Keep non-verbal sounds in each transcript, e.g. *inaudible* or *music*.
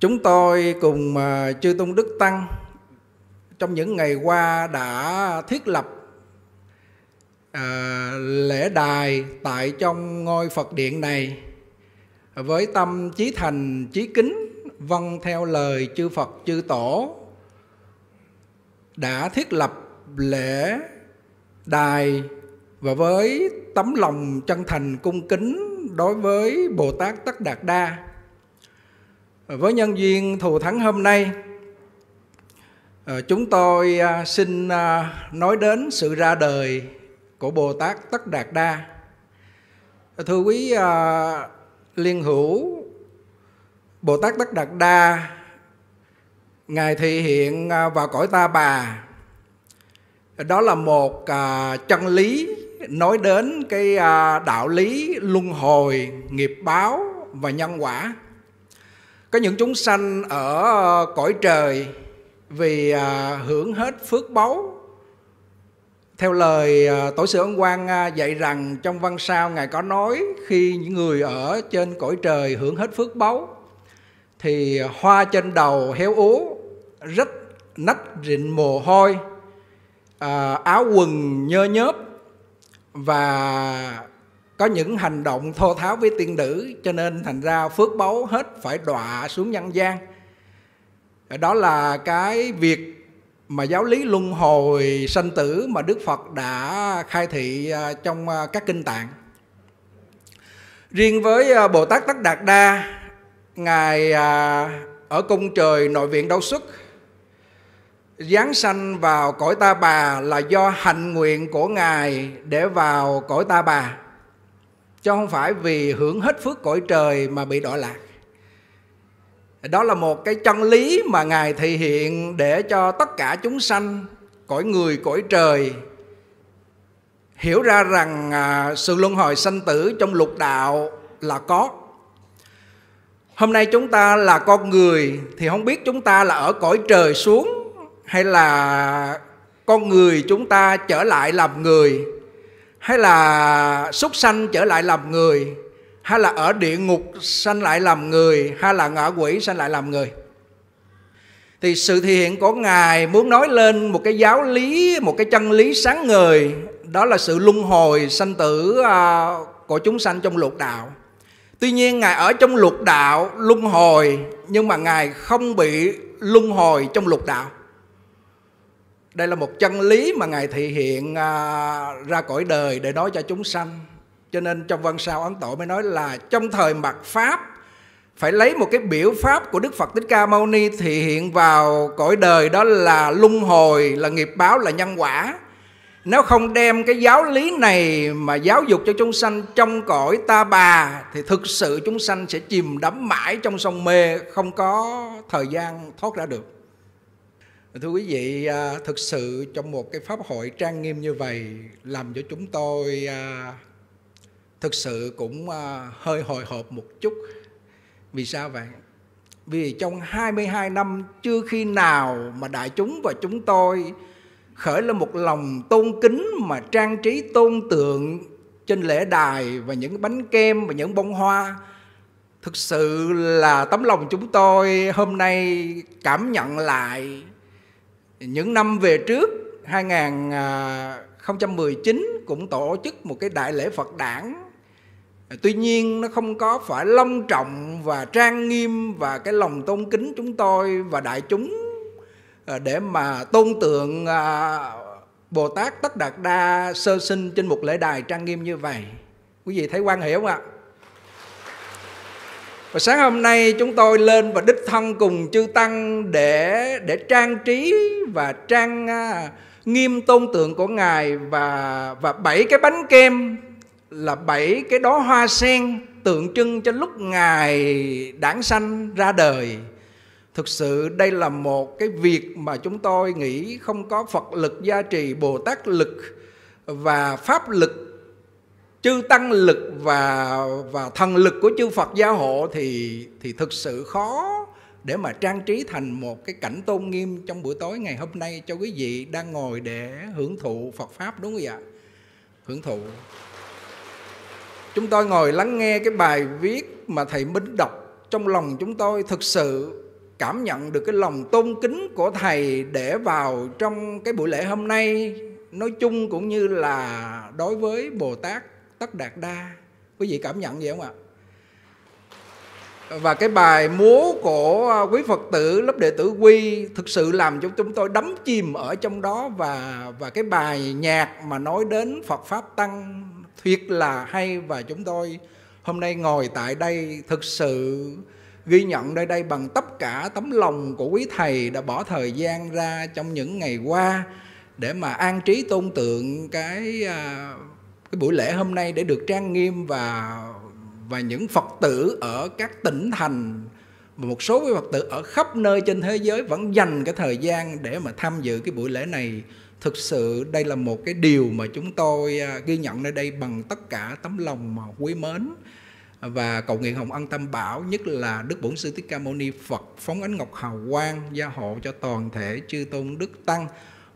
Chúng tôi cùng à, chư tôn đức tăng trong những ngày qua đã thiết lập à, lễ đài tại trong ngôi Phật điện này với tâm chí thành chí kính vâng theo lời chư Phật chư tổ đã thiết lập lễ đài và với tấm lòng chân thành cung kính đối với Bồ Tát Tất Đạt Đa. Với nhân duyên thù thắng hôm nay, ờ, chúng tôi à, xin à, nói đến sự ra đời của Bồ Tát Tất Đạt Đa. Thưa quý à, liên hữu, Bồ Tát Tất Đạt Đa Ngài thị hiện vào cõi ta bà đó là một chân lý nói đến cái à, đạo lý luân hồi nghiệp báo và nhân quả có những chúng sanh ở ờ, cõi trời vì à, hưởng hết phước báu. Theo lời à, tổ sư ấn quang à, dạy rằng trong văn sao ngài có nói khi những người ở trên cõi trời hưởng hết phước báu thì hoa trên đầu héo ú rất nách rịn mồ hôi à, áo quần nhơ nhớp và có những hành động thô tháo với tiên nữ cho nên thành ra phước báu hết phải đọa xuống nhân gian đó là cái việc mà giáo lý luân hồi sanh tử mà Đức Phật đã khai thị à, trong à, các kinh tạng. Riêng với à, Bồ Tát Tất Đạt Đa, Ngài ở cung trời nội viện Đau Xuất Giáng sanh vào cõi ta bà là do hạnh nguyện của Ngài để vào cõi ta bà Chứ không phải vì hưởng hết phước cõi trời mà bị đọa lạc. Đó là một cái chân lý mà Ngài thể hiện để cho tất cả chúng sanh Cõi người, cõi trời Hiểu ra rằng à, sự luân hồi sanh tử trong lục đạo là có. Hôm nay chúng ta là con người Thì không biết chúng ta là ở cõi trời xuống hay là con người chúng ta trở lại làm người hay là súc sanh trở lại làm người? Hay là ở địa ngục sanh lại làm người? Hay là ngạ quỷ sanh lại làm người? Thì sự thể hiện của ngài muốn nói lên một cái giáo lý, một cái chân lý sáng ngời. Đó là sự luân hồi sanh tử à, của chúng sanh trong lục đạo. Tuy nhiên, ngài ở trong lục đạo luân hồi, nhưng mà ngài không bị luân hồi trong lục đạo đây là một chân lý mà ngài thị hiện à, ra cõi đời để nói cho chúng sanh. Cho nên trong văn sao ấn tổ mới nói là trong thời mặt pháp phải lấy một cái biểu pháp của đức phật thích ca mâu ni thị hiện vào cõi đời đó là luân hồi là nghiệp báo là nhân quả. Nếu không đem cái giáo lý này mà giáo dục cho chúng sanh trong cõi ta bà thì thực sự chúng sanh sẽ chìm đắm mãi trong sông mê không có thời gian thoát ra được thưa quý vị à, thực sự trong một cái pháp hội trang nghiêm như vậy làm cho chúng tôi à, thực sự cũng à, hơi hồi hộp một chút. Vì sao vậy? Vì trong 22 năm chưa khi nào mà đại chúng và chúng tôi khởi lên một lòng tôn kính mà trang trí tôn tượng trên lễ đài và những bánh kem và những bông hoa. Thực sự là tấm lòng chúng tôi hôm nay cảm nhận lại những năm về trước 2019 cũng tổ chức một cái đại lễ Phật đản Tuy nhiên, nó không có phải long trọng và trang nghiêm và cái lòng tôn kính chúng tôi và đại chúng à, để mà tôn tượng à, Bồ Tát Tất Đạt Đa sơ sinh trên một lễ đài trang nghiêm như vậy. Quý vị thấy quan hệ không ạ? Và sáng hôm nay chúng tôi lên và đích thân cùng chư tăng để để trang trí và trang uh, nghiêm tôn tượng của ngài và và bảy cái bánh kem là bảy cái đó hoa sen tượng trưng cho lúc ngài đản sanh ra đời. Thực sự đây là một cái việc mà chúng tôi nghĩ không có Phật lực gia trì, Bồ Tát lực và Pháp lực chư tăng lực và và thần lực của chư Phật gia hộ thì thì thực sự khó để mà trang trí thành một cái cảnh tôn nghiêm trong buổi tối ngày hôm nay cho quý vị đang ngồi để hưởng thụ Phật pháp, đúng không ạ? Hưởng thụ. Chúng tôi ngồi lắng nghe cái bài viết mà thầy Minh đọc trong lòng chúng tôi, thực sự cảm nhận được cái lòng tôn kính của thầy để vào trong cái buổi lễ hôm nay, nói chung cũng như là đối với bồ tát tất đạt đa. Quý vị cảm nhận gì không ạ? Và cái bài múa của à, quý Phật tử, lớp đệ tử quy thực sự làm cho chúng tôi đắm chìm ở trong đó. Và và cái bài nhạc mà nói đến Phật pháp tăng thiệt là hay. Và chúng tôi hôm nay ngồi tại đây thực sự ghi nhận nơi đây bằng tất cả tấm lòng của quý thầy đã bỏ thời gian ra trong những ngày qua để mà an trí tôn tượng cái à, cái buổi lễ hôm nay để được trang nghiêm và và những Phật tử ở các tỉnh thành. Và một số cái Phật tử ở khắp nơi trên thế giới vẫn dành cái thời gian để mà tham dự cái buổi lễ này. Thực sự đây là một cái điều mà chúng tôi à, ghi nhận nơi đây bằng tất cả tấm lòng mà quý mến. Và cầu nguyện hồng ân tâm bảo, nhất là đức bổn sư thích ca mâu ni phật, phóng ánh ngọc hào quang gia hộ cho toàn thể chư tôn đức tăng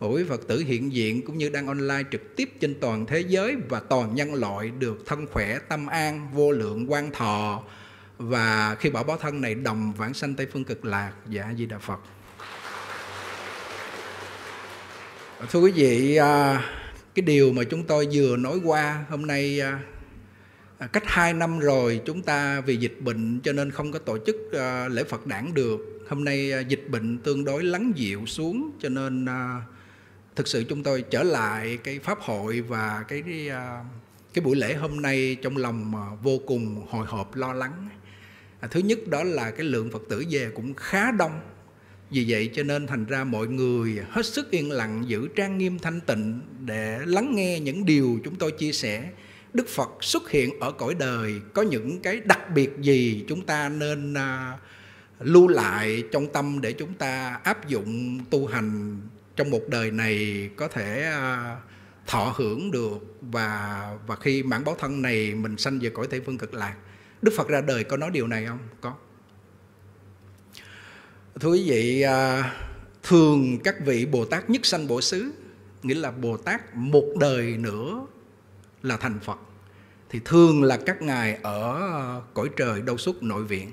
mỗi quý Phật tử hiện diện cũng như đang online trực tiếp trên toàn thế giới và toàn nhân loại được thân khỏe, tâm an, vô lượng quan thọ và khi bảo báo thân này đồng vãng sanh Tây Phương cực lạc. Dạ Di Đà Phật. Thưa quý vị, à, cái điều mà chúng tôi vừa nói qua hôm nay à, à, cách hai năm rồi chúng ta vì dịch bệnh cho nên không có tổ chức lễ Phật đản được. Hôm nay dịch bệnh tương đối lắng dịu xuống cho nên thực sự chúng tôi trở lại cái pháp hội và cái cái, à, cái buổi lễ hôm nay trong lòng à, vô cùng hồi hộp lo lắng. À, thứ nhất đó là cái lượng phật tử về cũng khá đông. Vì vậy cho nên thành ra mọi người hết sức yên lặng giữ trang nghiêm thanh tịnh để lắng nghe những điều chúng tôi chia sẻ. Đức phật xuất hiện ở cõi đời có những cái đặc biệt gì chúng ta nên à, lưu lại trong tâm để chúng ta áp dụng tu hành trong một đời này có thể à, thọ hưởng được và và khi mãn báo thân này mình sanh về cõi tây phương cực lạc, đức phật ra đời có nói điều này không? Có. Thưa quý vị à, thường các vị bồ tát nhất sanh bổ xứ, nghĩa là bồ tát một đời nữa là thành phật, thì thường là các ngài ở cõi trời đâu xuất nội viện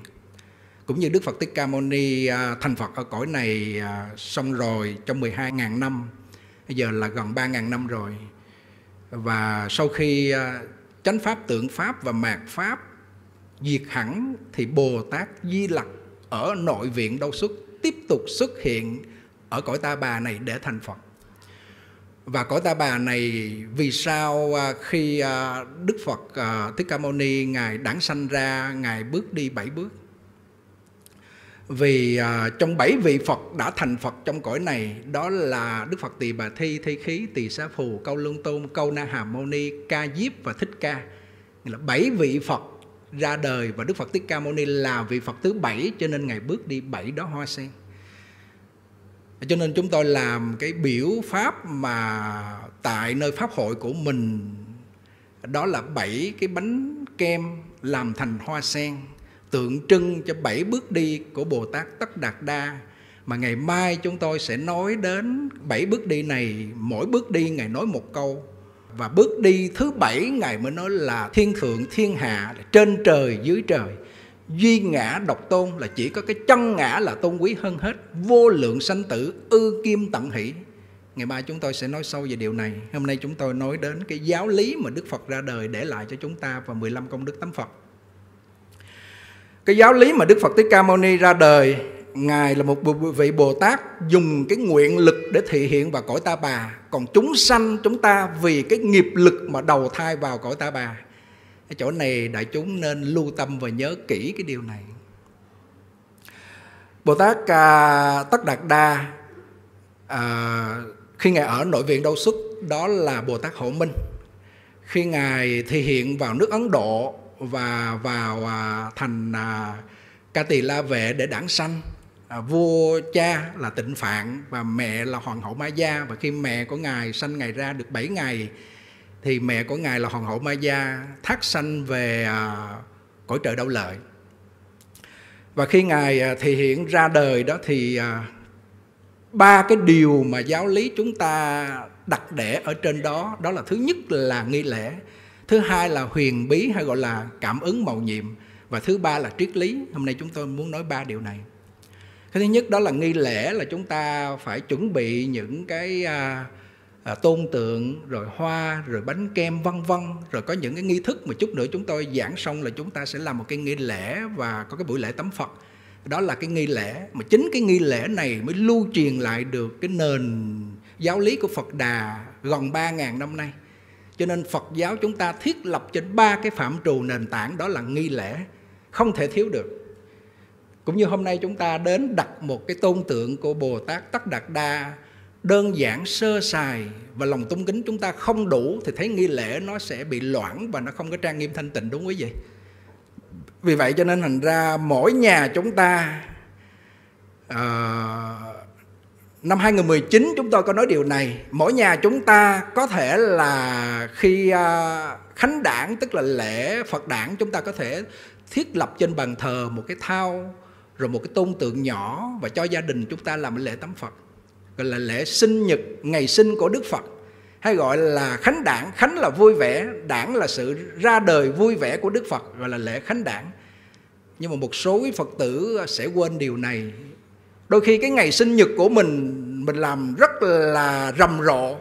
cũng như Đức Phật Thích Ca Mâu Ni à, thành Phật ở cõi này à, xong rồi trong 12.000 năm, bây giờ là gần 3.000 năm rồi. Và sau khi à, chánh pháp, tượng pháp và mạt pháp diệt hẳn thì Bồ Tát Di Lặc ở nội viện đâu xuất tiếp tục xuất hiện ở cõi ta bà này để thành Phật. Và cõi ta bà này vì sao khi Đức Phật Thích Ca Mâu Ni ngài đản sanh ra, ngài bước đi bảy bước? Vì à, trong bảy vị Phật đã thành Phật trong cõi này đó là Đức Phật Tỳ Bà Thi, Thi Khí, Tỳ Xá Phù, Câu Lương Tôn, Câu Na Hà Mâu Ni, Ca Diếp và Thích Ca. Nghĩa là bảy vị Phật ra đời và Đức Phật Thích Ca Mâu Ni là vị Phật thứ bảy cho nên Ngài bước đi bảy đó hoa sen. Cho nên chúng tôi làm cái biểu pháp mà tại nơi pháp hội của mình đó là bảy cái bánh kem làm thành hoa sen tượng trưng cho bảy bước đi của Bồ Tát Tất Đạt Đa. Mà ngày mai chúng tôi sẽ nói đến bảy bước đi này. Mỗi bước đi ngài nói một câu. Và bước đi thứ bảy ngài mới nói là thiên thượng thiên hạ trên trời, dưới trời. Duy ngã độc tôn là chỉ có cái chân ngã là tôn quý hơn hết. Vô lượng sanh tử, ư kim tận hỷ. Ngày mai chúng tôi sẽ nói sâu về điều này. Hôm nay chúng tôi nói đến cái giáo lý mà đức phật ra đời để lại cho chúng ta và 15 công đức tấm phật cái giáo lý mà Đức Phật Thích Ca Mâu Ni ra đời Ngài là một vị Bồ Tát dùng cái nguyện lực để thể hiện vào cõi ta bà. Còn chúng sanh chúng ta vì cái nghiệp lực mà đầu thai vào cõi ta bà. Cái chỗ này đại chúng nên lưu tâm và nhớ kỹ cái điều này. Bồ Tát à, Tất Đạt Đa à, Khi Ngài ở nội viện đâu xuất Đó là Bồ Tát Hộ Minh. Khi Ngài thể hiện vào nước Ấn Độ và vào à, thành à, ca tỳ la vệ để đản sanh. À, vua cha là tịnh phạn và mẹ là hoàng hậu ma gia. Và khi mẹ của ngài sanh ngài ra được 7 ngày thì mẹ của ngài là hoàng hậu ma gia thác sanh về à, cõi trời đau lợi. Và khi ngài à, thì hiện ra đời đó thì à, ba cái điều mà giáo lý chúng ta đặt để ở trên đó đó là thứ nhất là nghi lễ thứ hai là huyền bí hay gọi là cảm ứng màu nhiệm. Và thứ ba là triết lý. Hôm nay chúng tôi muốn nói ba điều này. Cái thứ nhất đó là nghi lễ là chúng ta phải chuẩn bị những cái à, à, tôn tượng rồi hoa rồi bánh kem vân vân. Rồi có những cái nghi thức mà chút nữa chúng tôi giảng xong là chúng ta sẽ làm một cái nghi lễ và có cái buổi lễ tắm Phật. Đó là cái nghi lễ. Mà chính cái nghi lễ này mới lưu truyền lại được cái nền giáo lý của Phật Đà gần 3.000 năm nay cho nên Phật giáo chúng ta thiết lập trên ba cái phạm trù nền tảng đó là nghi lễ không thể thiếu được. Cũng như hôm nay chúng ta đến đặt một cái tôn tượng của Bồ Tát Tất Đạt Đa đơn giản sơ sài và lòng tôn kính chúng ta không đủ thì thấy nghi lễ nó sẽ bị loãng và nó không có trang nghiêm thanh tịnh đúng quý vị? Vì vậy cho nên thành ra mỗi nhà chúng ta uh, năm 2019 chúng tôi có nói điều này. Mỗi nhà chúng ta có thể là khi à, khánh đảng, tức là lễ Phật đảng, chúng ta có thể thiết lập trên bàn thờ một cái thao rồi một cái tôn tượng nhỏ và cho gia đình chúng ta làm lễ tắm Phật, gọi là lễ sinh nhật, ngày sinh của Đức Phật, hay gọi là khánh đảng. Khánh là vui vẻ, đảng là sự ra đời vui vẻ của Đức Phật, gọi là lễ khánh đảng. Nhưng mà một số quý Phật tử sẽ quên điều này đôi khi cái ngày sinh nhật của mình mình làm rất là rầm rộ.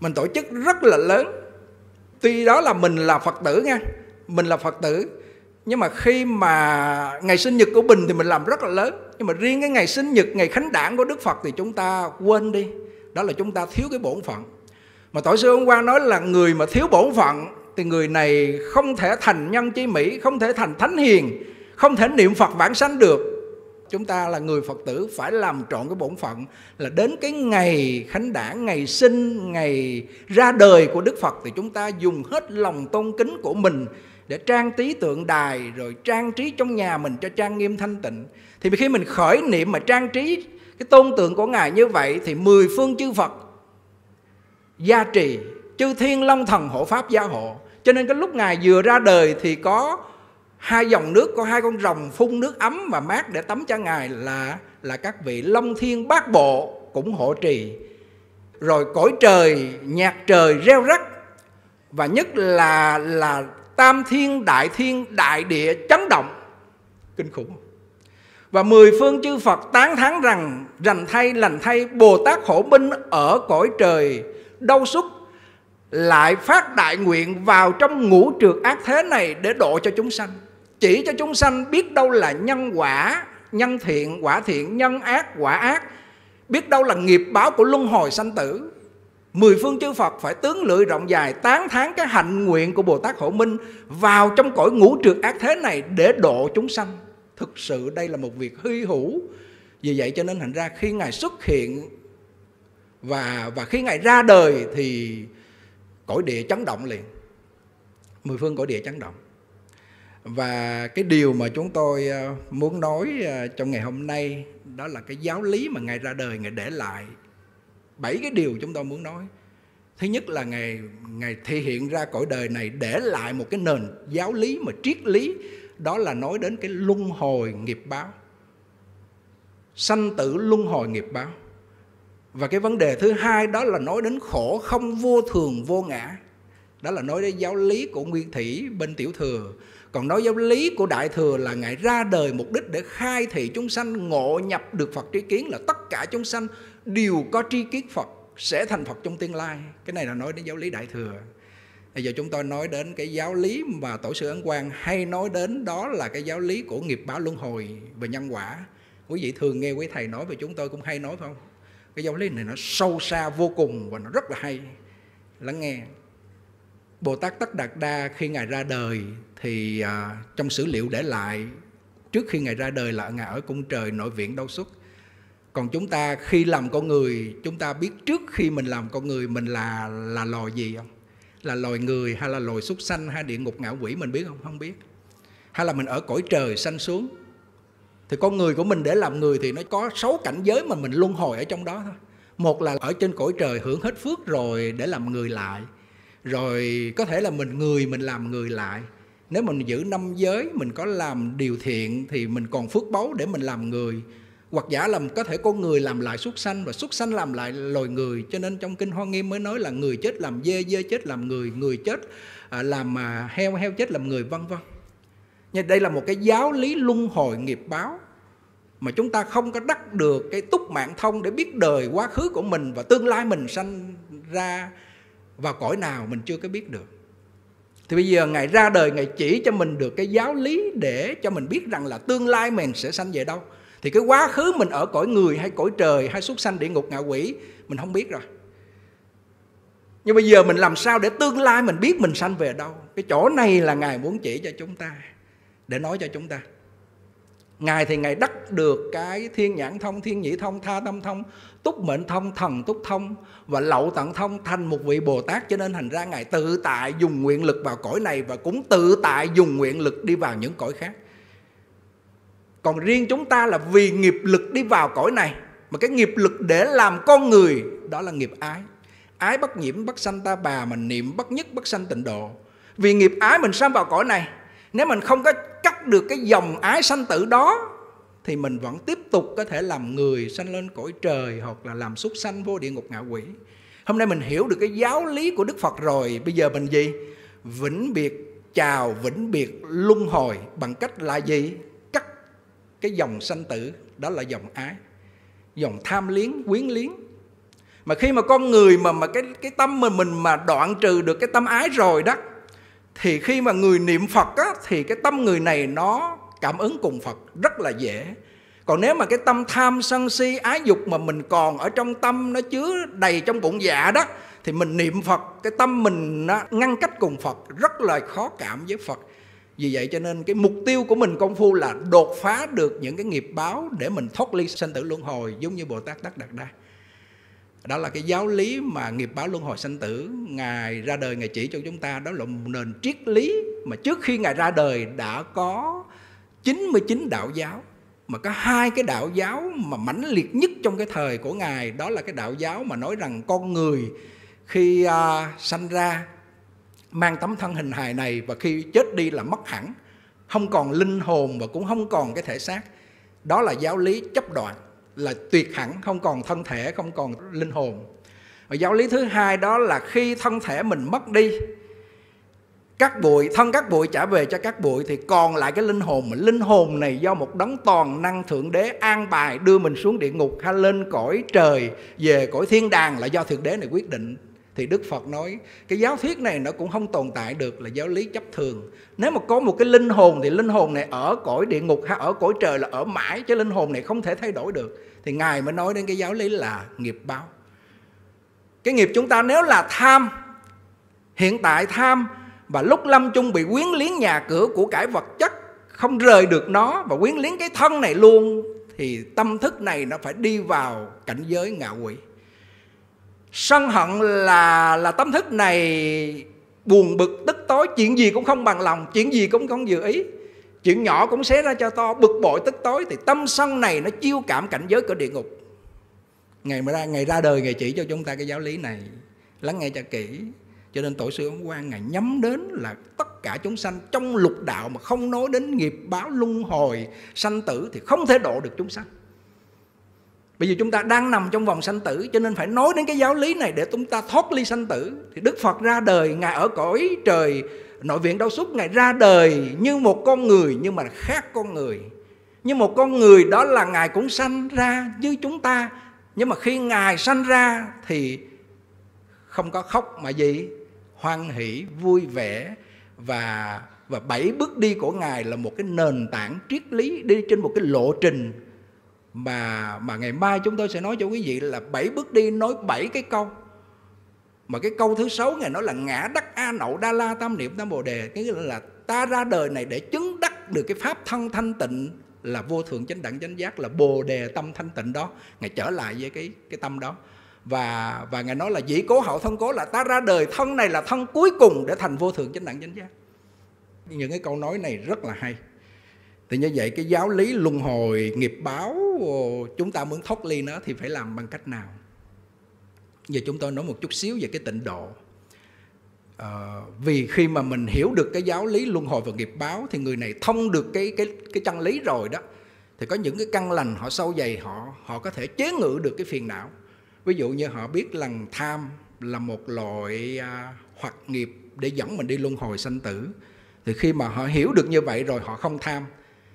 Mình tổ chức rất là lớn. Tuy đó là mình là Phật tử nha, mình là Phật tử. Nhưng mà khi mà ngày sinh nhật của mình thì mình làm rất là lớn. Nhưng mà riêng cái ngày sinh nhật, ngày khánh đảng của đức phật thì chúng ta quên đi. Đó là chúng ta thiếu cái bổn phận. Mà tổ sư hôm qua nói là người mà thiếu bổn phận thì người này không thể thành nhân chi mỹ, không thể thành thánh hiền, không thể niệm phật vãng sanh được chúng ta là người phật tử phải làm trọn cái bổn phận là đến cái ngày khánh đản ngày sinh, ngày ra đời của đức phật thì chúng ta dùng hết lòng tôn kính của mình để trang trí tượng đài rồi trang trí trong nhà mình cho trang nghiêm thanh tịnh. Thì khi mình khởi niệm mà trang trí cái tôn tượng của ngài như vậy thì mười phương chư phật gia trì, chư thiên long thần hộ pháp gia hộ. Cho nên cái lúc ngài vừa ra đời thì có hai dòng nước, có hai con rồng phun nước ấm và mát để tắm cho ngài là là các vị long thiên bát bộ cũng hộ trì. Rồi cõi trời, nhạc trời reo rắc, và nhất là là tam thiên, đại thiên, đại địa chấn động. Kinh khủng. Và mười phương chư Phật tán thán rằng, rành thay, lành thay, Bồ Tát khổ Minh ở cõi trời, đau xúc lại phát đại nguyện vào trong ngũ trượt ác thế này để độ cho chúng sanh chỉ cho chúng sanh biết đâu là nhân quả, nhân thiện, quả thiện, nhân ác, quả ác biết đâu là nghiệp báo của luân hồi sanh tử Mười phương chư Phật phải tướng lưỡi rộng dài, tán thán cái hạnh nguyện của Bồ Tát Hộ Minh vào trong cõi ngũ trượt ác thế này để độ chúng sanh. Thực sự đây là một việc hy hữu. Vì vậy cho nên thành ra khi Ngài xuất hiện và và khi Ngài ra đời thì cõi địa chấn động liền. Mười phương cõi địa chấn động. Và cái điều mà chúng tôi ờ, muốn nói ờ, trong ngày hôm nay đó là cái giáo lý mà Ngài ra đời, Ngài để lại. Bảy cái điều chúng tôi muốn nói. Thứ nhất là ngài ngài thể hiện ra cõi đời này để lại một cái nền giáo lý mà triết lý, đó là nói đến cái luân hồi nghiệp báo. Sanh tử luân hồi nghiệp báo. Và cái vấn đề thứ hai đó là nói đến khổ không vô thường vô ngã. Đó là nói đến giáo lý của nguyên thủy bên tiểu thừa còn nói giáo lý của đại thừa là ngài ra đời mục đích để khai thị chúng sanh, ngộ nhập được phật tri kiến là tất cả chúng sanh đều có tri kiến Phật, sẽ thành Phật trong tương lai. Cái này là nói đến giáo lý đại thừa. Bây giờ chúng tôi nói đến cái giáo lý mà tổ sư ấn quang hay nói đến đó là cái giáo lý của nghiệp báo luân hồi và nhân quả. Quý vị thường nghe quý thầy nói và chúng tôi cũng hay nói phải không? Cái giáo lý này nó sâu xa vô cùng và nó rất là hay. Lắng nghe. Bồ Tát Tất Đạt Đa khi Ngài ra đời thì à, trong sử liệu để lại trước khi Ngài ra đời là Ngài ở cung trời nội viện đau xuất còn chúng ta khi làm con người chúng ta biết trước khi mình làm con người mình là là loài gì không? Là loài người hay là loài súc sanh hay địa ngục ngạo quỷ mình biết không? Không biết. Hay là mình ở cõi trời sanh xuống. Thì con người của mình để làm người thì nó có sáu cảnh giới mà mình luân hồi ở trong đó thôi. Một là ở trên cõi trời hưởng hết phước rồi để làm người lại rồi có thể là mình người, mình làm người lại. Nếu mình giữ năm giới, mình có làm điều thiện thì mình còn phước báu để mình làm người. Hoặc giả là có thể con người làm lại xuất sanh và xuất sanh làm lại loài người. Cho nên trong kinh hoa nghiêm mới nói là người chết làm dê dê chết làm người người chết à, làm à, heo heo chết làm người, vân vân. Nhưng đây là một cái giáo lý luân hồi nghiệp báo mà chúng ta không có đắc được cái túc mạng thông để biết đời quá khứ của mình và tương lai mình sanh ra vào cõi nào mình chưa có biết được. Thì bây giờ ngài ra đời, ngài chỉ cho mình được cái giáo lý để cho mình biết rằng là tương lai mình sẽ sanh về đâu. Thì cái quá khứ mình ở cõi người hay cõi trời hay xuất sanh địa ngục ngạ quỷ, mình không biết rồi. Nhưng bây giờ mình làm sao để tương lai mình biết mình sanh về đâu? Cái chỗ này là ngài muốn chỉ cho chúng ta, để nói cho chúng ta ngài thì ngài đắc được cái thiên nhãn thông, thiên nhĩ thông, tha tâm thông, túc mệnh thông, thần túc thông và lậu tận thông thành một vị bồ tát. Cho nên thành ra ngài tự tại dùng nguyện lực vào cõi này và cũng tự tại dùng nguyện lực đi vào những cõi khác. Còn riêng chúng ta là vì nghiệp lực đi vào cõi này mà cái nghiệp lực để làm con người, đó là nghiệp ái. Ái bất nhiễm, bất sanh ta bà mà niệm bất nhất, bất sanh tịnh độ. Vì nghiệp ái mình sanh vào cõi này nếu mình không có cắt được cái dòng ái sanh tử đó, thì mình vẫn tiếp tục có thể làm người sanh lên cõi trời hoặc là làm súc sanh vô địa ngục ngạ quỷ. Hôm nay mình hiểu được cái giáo lý của đức phật rồi. Bây giờ mình gì? Vĩnh biệt chào, vĩnh biệt luân hồi bằng cách là gì? Cắt cái dòng sanh tử, đó là dòng ái, dòng tham liếng, quyến liếng. Mà khi mà con người mà mà cái cái tâm mình mình mà đoạn trừ được cái tâm ái rồi đó thì khi mà người niệm Phật á, thì cái tâm người này nó cảm ứng cùng Phật rất là dễ. Còn nếu mà cái tâm tham sân si ái dục mà mình còn ở trong tâm nó chứa đầy trong bụng dạ đó thì mình niệm Phật cái tâm mình nó ngăn cách cùng Phật rất là khó cảm với Phật. Vì vậy cho nên cái mục tiêu của mình công phu là đột phá được những cái nghiệp báo để mình thoát ly sanh tử luân hồi giống như Bồ Tát Đắc Đạt Đa đó là cái giáo lý mà nghiệp báo luân hồi sanh tử ngài ra đời ngài chỉ cho chúng ta. Đó là một nền triết lý mà trước khi ngài ra đời đã có 99 đạo giáo mà có hai cái đạo giáo mà mãnh liệt nhất trong cái thời của ngài. Đó là cái đạo giáo mà nói rằng con người khi uh, sanh ra mang tấm thân hình hài này và khi chết đi là mất hẳn không còn linh hồn và cũng không còn cái thể xác. Đó là giáo lý chấp đoạn là tuyệt hẳn, không còn thân thể, không còn linh hồn và giáo lý thứ hai đó là khi thân thể mình mất đi, các bụi, thân các bụi trả về cho các bụi thì còn lại cái linh hồn mình linh hồn này do một đấng toàn năng thượng đế an bài đưa mình xuống địa ngục hay lên cõi trời, về cõi thiên đàng là do thượng đế này quyết định thì Đức Phật nói, cái giáo thuyết này nó cũng không tồn tại được, là giáo lý chấp thường. Nếu mà có một cái linh hồn thì linh hồn này ở cõi địa ngục hay ở cõi trời là ở mãi, chứ linh hồn này không thể thay đổi được. Thì Ngài mới nói đến cái giáo lý là nghiệp báo. Cái nghiệp chúng ta nếu là tham, hiện tại tham và lúc lâm chung bị quyến liếng nhà cửa của cải vật chất không rời được nó và quyến liếng cái thân này luôn thì tâm thức này nó phải đi vào cảnh giới ngạ quỷ sân hận là là tâm thức này buồn bực tức tối chuyện gì cũng không bằng lòng chuyện gì cũng không dự ý chuyện nhỏ cũng xé ra cho to, bực bội tức tối, thì tâm sân này nó chiêu cảm cảnh giới của địa ngục. Ngày mà ra, ngày ra đời, ngày chỉ cho chúng ta cái giáo lý này, lắng nghe cho kỹ. Cho nên tổ sư ông quan ngài nhắm đến là tất cả chúng sanh trong lục đạo mà không nói đến nghiệp báo luân hồi, sanh tử thì không thể độ được chúng sanh. Bây giờ chúng ta đang nằm trong vòng sanh tử, Cho nên phải nói đến cái giáo lý này Để chúng ta thoát ly sanh tử. Thì Đức Phật ra đời, Ngài ở cõi trời Nội viện đau suốt Ngài ra đời như một con người Nhưng mà khác con người. Như một con người đó là Ngài cũng sanh ra như chúng ta. Nhưng mà khi Ngài sanh ra Thì không có khóc mà gì. Hoan hỷ, vui vẻ Và và bảy bước đi của Ngài là một cái nền tảng triết lý Đi trên một cái lộ trình. Mà mà ngày mai chúng tôi sẽ nói cho quý vị là bảy bước đi nói bảy cái câu mà cái câu thứ sáu ngày nói là ngã đắc a nậu đa la tam niệm tam bồ đề, cái là ta ra đời này để chứng đắc được cái pháp thân thanh tịnh là vô thượng chánh đẳng chánh giác, là bồ đề tâm thanh tịnh đó. Ngài trở lại với cái cái tâm đó. Và và ngài nói là dĩ cố hậu thân cố là ta ra đời thân này là thân cuối cùng để thành vô thượng chánh đẳng chánh giác. Những cái câu nói này rất là hay. Thì như vậy cái giáo lý luân hồi nghiệp báo, chúng ta muốn thoát ly nó thì phải làm bằng cách nào? Giờ chúng tôi nói một chút xíu về cái tịnh độ. À, vì khi mà mình hiểu được cái giáo lý luân hồi và nghiệp báo thì người này thông được cái cái cái chân lý rồi đó thì có những cái căn lành họ sâu dày họ họ có thể chế ngự được cái phiền não. Ví dụ như họ biết rằng tham là một loại à, hoặc nghiệp để dẫn mình đi luân hồi sanh tử. Thì khi mà họ hiểu được như vậy rồi họ không tham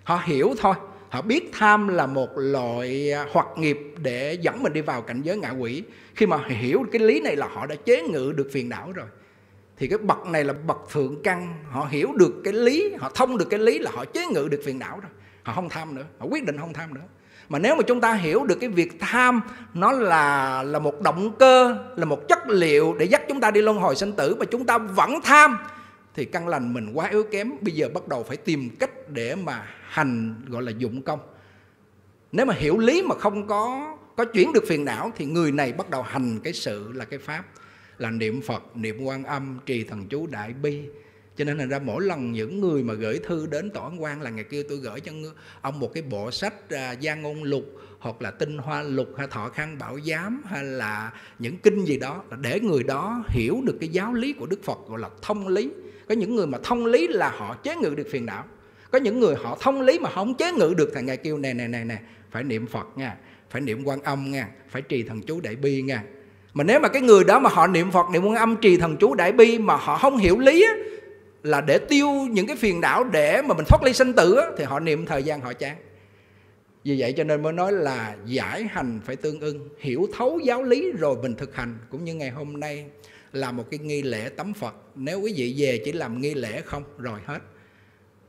họ hiểu thôi họ biết tham là một loại hoạt hoặc nghiệp để dẫn mình đi vào cảnh giới ngạ quỷ. Khi mà hiểu cái lý này là họ đã chế ngự được phiền não rồi. Thì cái bậc này là bậc thượng căn. Họ hiểu được cái lý, họ thông được cái lý là họ chế ngự được phiền não rồi. Họ không tham nữa, họ quyết định không tham nữa. Mà nếu mà chúng ta hiểu được cái việc tham, nó là là một động cơ, là một chất liệu để dắt chúng ta đi luân hồi sinh tử mà chúng ta vẫn tham thì căn lành mình quá yếu kém bây giờ bắt đầu phải tìm cách để mà hành gọi là dụng công. Nếu mà hiểu lý mà không có có chuyển được phiền não thì người này bắt đầu hành cái sự là cái pháp là niệm phật niệm quan âm trì thần chú đại bi. Cho nên là ra mỗi lần những người mà gửi thư đến tổ án quan là ngày kia tôi gửi cho ông một cái bộ sách à, gia ngôn lục hoặc là tinh hoa lục hay thọ khăn bảo giám hay là những kinh gì đó là để người đó hiểu được cái giáo lý của đức phật gọi là thông lý có những người mà thông lý là họ chế ngự được phiền não. Có những người họ thông lý mà không chế ngự được thì ngài kêu nè nè nè nè phải niệm phật nha phải niệm quan âm nha phải trì thần chú đại bi nha. Mà nếu mà cái người đó mà họ niệm phật niệm quan âm trì thần chú đại bi mà họ không hiểu lý á, là để tiêu những cái phiền não để mà mình thoát ly sinh tử á, thì họ niệm thời gian họ chán. Vì vậy cho nên mới nói là giải hành phải tương ưng hiểu thấu giáo lý rồi mình thực hành. Cũng như ngày hôm nay là một cái nghi lễ tắm phật. Nếu quý vị về chỉ làm nghi lễ không, rồi hết.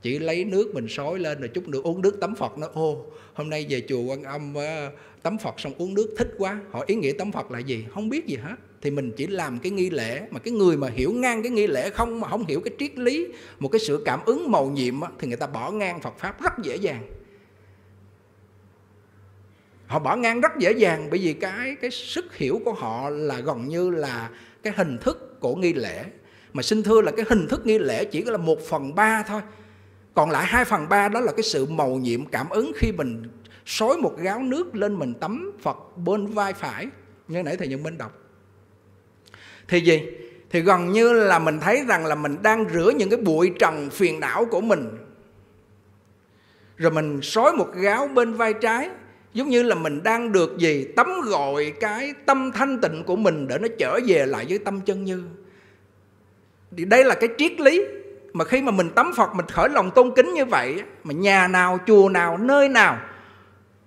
Chỉ lấy nước mình xối lên rồi chút nữa uống nước tắm phật nó, ô, hôm nay về chùa quan âm ờ, tắm phật xong uống nước thích quá. Hỏi ý nghĩa tắm phật là gì? Không biết gì hết. Thì mình chỉ làm cái nghi lễ mà cái người mà hiểu ngang cái nghi lễ không, mà không hiểu cái triết lý, một cái sự cảm ứng màu nhiệm thì người ta bỏ ngang Phật pháp rất dễ dàng. Họ bỏ ngang rất dễ dàng bởi vì cái cái sức hiểu của họ là gần như là cái hình thức của nghi lễ. Mà xin thưa là cái hình thức nghi lễ chỉ là một phần ba thôi. Còn lại hai phần ba đó là cái sự màu nhiệm cảm ứng khi mình xối một gáo nước lên mình tắm Phật bên vai phải. Như nãy thầy Nhân Minh đọc. Thì gì? Thì gần như là mình thấy rằng là mình đang rửa những cái bụi trần phiền não của mình. Rồi mình xối một gáo bên vai trái giống như là mình đang được gì tắm gọi cái tâm thanh tịnh của mình để nó trở về lại với tâm chân như. Thì đây là cái triết lý mà khi mà mình tắm Phật, mình khởi lòng tôn kính như vậy mà nhà nào, chùa nào, nơi nào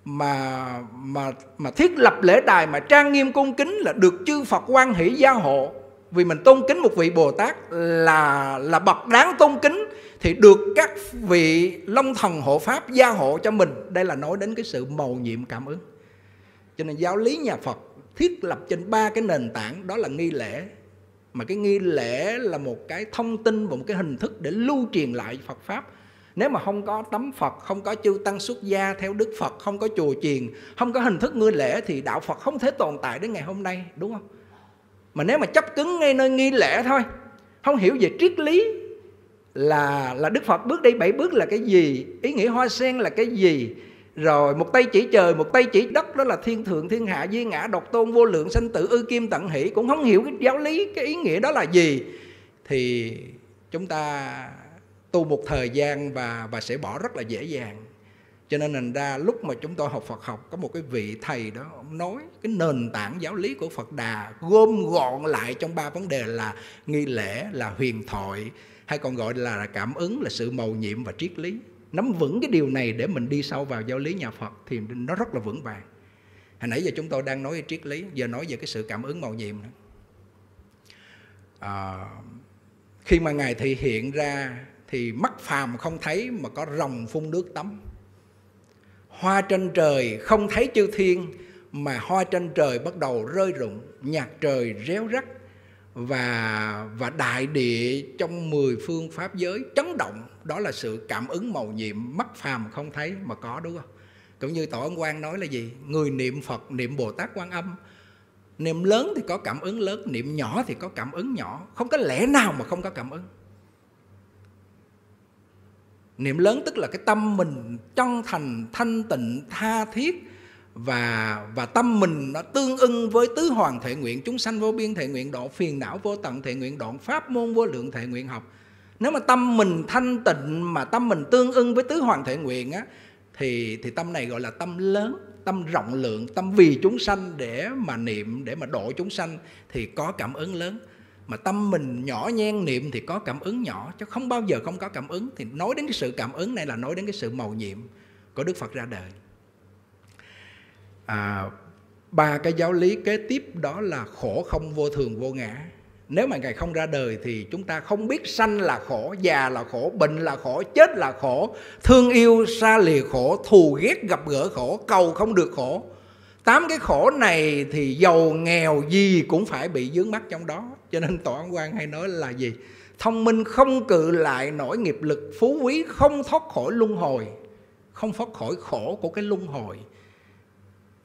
mà mà mà thiết lập lễ đài, mà trang nghiêm cung kính là được chư Phật quan hỷ gia hộ, vì mình tôn kính một vị Bồ Tát là là bậc đáng tôn kính thì được các vị long thần hộ pháp gia hộ cho mình. Đây là nói đến cái sự màu nhiệm cảm ứng. Cho nên giáo lý nhà Phật thiết lập trên ba cái nền tảng. Đó là nghi lễ. Mà cái nghi lễ là một cái thông tin, một cái hình thức để lưu truyền lại Phật pháp. Nếu mà không có tấm Phật, không có chư tăng xuất gia theo Đức Phật, không có chùa chiền, không có hình thức nghi lễ thì đạo Phật không thể tồn tại đến ngày hôm nay, đúng không? Mà nếu mà chấp cứng ngay nơi nghi lễ thôi, không hiểu về triết lý là là Đức Phật bước đi bảy bước là cái gì? Ý nghĩa hoa sen là cái gì? Rồi một tay chỉ trời, một tay chỉ đất, đó là thiên thượng, thiên hạ duy ngã, độc tôn, vô lượng, sanh tử, ư kim, tận hỷ. Cũng không hiểu cái giáo lý, cái ý nghĩa đó là gì. Thì chúng ta tu một thời gian và và sẽ bỏ rất là dễ dàng. Cho nên thành ra lúc mà chúng tôi học Phật học, có một cái vị thầy đó, ông nói cái nền tảng giáo lý của Phật Đà gom gọn lại trong ba vấn đề là nghi lễ, là huyền thoại hay còn gọi là cảm ứng là sự màu nhiệm và triết lý. Nắm vững cái điều này để mình đi sâu vào giáo lý nhà Phật thì nó rất là vững vàng. Hồi nãy giờ chúng tôi đang nói về triết lý giờ nói về cái sự cảm ứng màu nhiệm nữa. À, khi mà ngài thị hiện ra thì mắt phàm không thấy mà có rồng phun nước tắm. Hoa trên trời không thấy chư thiên mà hoa trên trời bắt đầu rơi rụng nhạc trời réo rắt và và đại địa trong mười phương pháp giới chấn động, đó là sự cảm ứng màu nhiệm, mắt phàm không thấy mà có, đúng không? Cũng như tổ ân quan nói là gì? Người niệm phật, niệm bồ tát quan âm. Niệm lớn thì có cảm ứng lớn, niệm nhỏ thì có cảm ứng nhỏ. Không có lẽ nào mà không có cảm ứng. Niệm lớn tức là cái tâm mình chân thành, thanh tịnh, tha thiết và và tâm mình nó tương ưng với tứ hoàng thể nguyện, chúng sanh vô biên thể nguyện, độ phiền não vô tận thể nguyện, đoạn pháp môn vô lượng thể nguyện học. Nếu mà tâm mình thanh tịnh mà tâm mình tương ưng với tứ hoàng thể nguyện á, thì thì tâm này gọi là tâm lớn, tâm rộng lượng, tâm vì chúng sanh để mà niệm, để mà độ chúng sanh thì có cảm ứng lớn. Mà tâm mình nhỏ nhen niệm thì có cảm ứng nhỏ, chứ không bao giờ không có cảm ứng. Thì nói đến cái sự cảm ứng này là nói đến cái sự màu nhiệm của đức phật ra đời à, ba cái giáo lý kế tiếp đó là khổ không vô thường vô ngã. Nếu mà ngài không ra đời thì chúng ta không biết sanh là khổ già là khổ bệnh là khổ chết là khổ thương yêu xa lìa khổ thù ghét gặp gỡ khổ cầu không được khổ. Tám cái khổ này thì giàu nghèo gì cũng phải bị dướng mắt trong đó. Cho nên tổ quan hay nói là gì? Thông minh không cự lại nổi nghiệp lực phú quý không thoát khỏi luân hồi. Không thoát khỏi khổ của cái luân hồi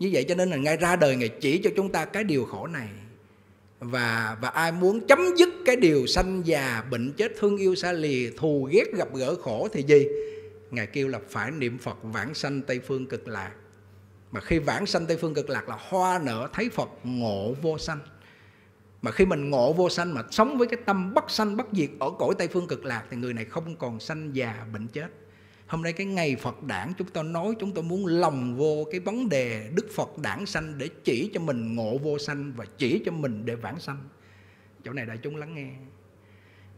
như vậy cho nên là ngay ra đời ngài chỉ cho chúng ta cái điều khổ này. Và và ai muốn chấm dứt cái điều sanh già, bệnh chết, thương yêu, xa lìa, thù ghét, gặp gỡ khổ thì gì? Ngài kêu là phải niệm phật vãng sanh tây phương cực lạc. Mà khi vãng sanh tây phương cực lạc là hoa nở thấy phật ngộ vô sanh. Mà khi mình ngộ vô sanh mà sống với cái tâm bất sanh bất diệt ở cõi tây phương cực lạc thì người này không còn sanh già, bệnh chết hôm nay cái ngày phật đản, chúng ta nói chúng ta muốn lòng vô cái vấn đề đức phật đản sanh để chỉ cho mình ngộ vô sanh và chỉ cho mình để vãng sanh. Chỗ này đại chúng lắng nghe.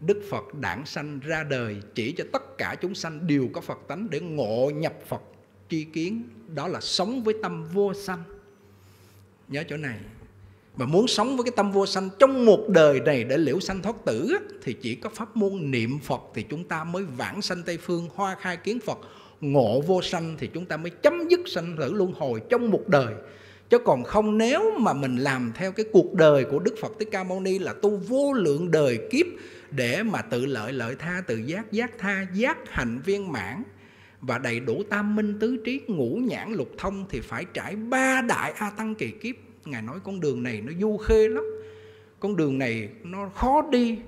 Đức phật đản sanh ra đời chỉ cho tất cả chúng sanh đều có phật tánh để ngộ nhập phật tri kiến. Đó là sống với tâm vô sanh. Nhớ chỗ này và muốn sống với cái tâm vô sanh trong một đời này để liễu sanh thoát tử thì chỉ có pháp môn niệm Phật thì chúng ta mới vãng sanh Tây Phương, hoa khai kiến Phật, ngộ vô sanh thì chúng ta mới chấm dứt sanh tử luân hồi trong một đời. Chứ còn không nếu mà mình làm theo cái cuộc đời của Đức Phật Thích Ca Mâu Ni là tu vô lượng đời kiếp để mà tự lợi lợi tha tự giác giác tha giác hạnh viên mãn và đầy đủ tam minh tứ trí ngũ nhãn lục thông thì phải trải ba đại a tăng kỳ kiếp ngài nói con đường này nó du khê lắm. Con đường này nó khó đi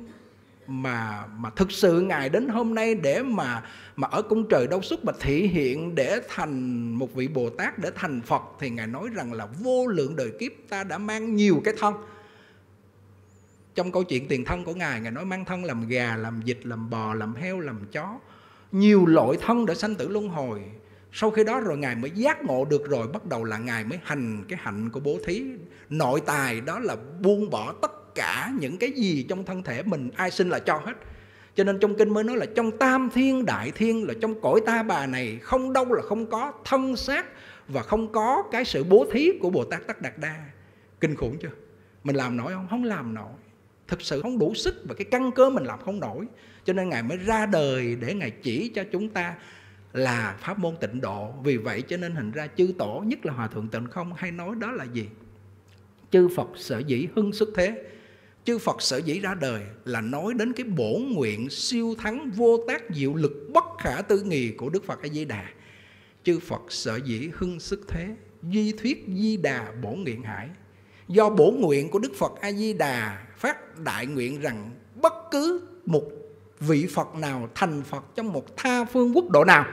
mà mà thực sự ngài đến hôm nay để mà mà ở cung trời đâu xuất mà thị hiện để thành một vị bồ tát, để thành phật, thì ngài nói rằng là vô lượng đời kiếp ta đã mang nhiều cái thân. Trong câu chuyện tiền thân của ngài ngài nói mang thân làm gà, làm vịt, làm bò, làm heo, làm chó. Nhiều loại thân để sanh tử luân hồi sau khi đó rồi, ngài mới giác ngộ được rồi, bắt đầu là ngài mới hành cái hạnh của bố thí nội tài đó là buông bỏ tất cả những cái gì trong thân thể mình ai sinh là cho hết cho nên trong kinh mới nói là trong tam thiên đại thiên là trong cõi ta bà này không đâu là không có thân xác và không có cái sự bố thí của Bồ Tát Tắc Đạt Đa. Kinh khủng chưa? Mình làm nổi không? Không làm nổi. Thực sự không đủ sức và cái căn cơ mình làm không nổi. Cho nên Ngài mới ra đời để Ngài chỉ cho chúng ta là pháp môn tịnh độ. Vì vậy cho nên hình ra chư tổ, nhất là hòa thượng tịnh không, hay nói đó là gì? Chư phật sở dĩ hưng xuất thế. Chư phật sở dĩ ra đời là nói đến cái bổn nguyện siêu thắng vô tác diệu lực bất khả tư nghì của đức phật a di đà. Chư phật sở dĩ hưng xuất thế duy thuyết di đà bổn nguyện hải. Do bổn nguyện của đức phật a di đà phát đại nguyện rằng bất cứ một vị Phật nào thành Phật trong một tha phương quốc độ nào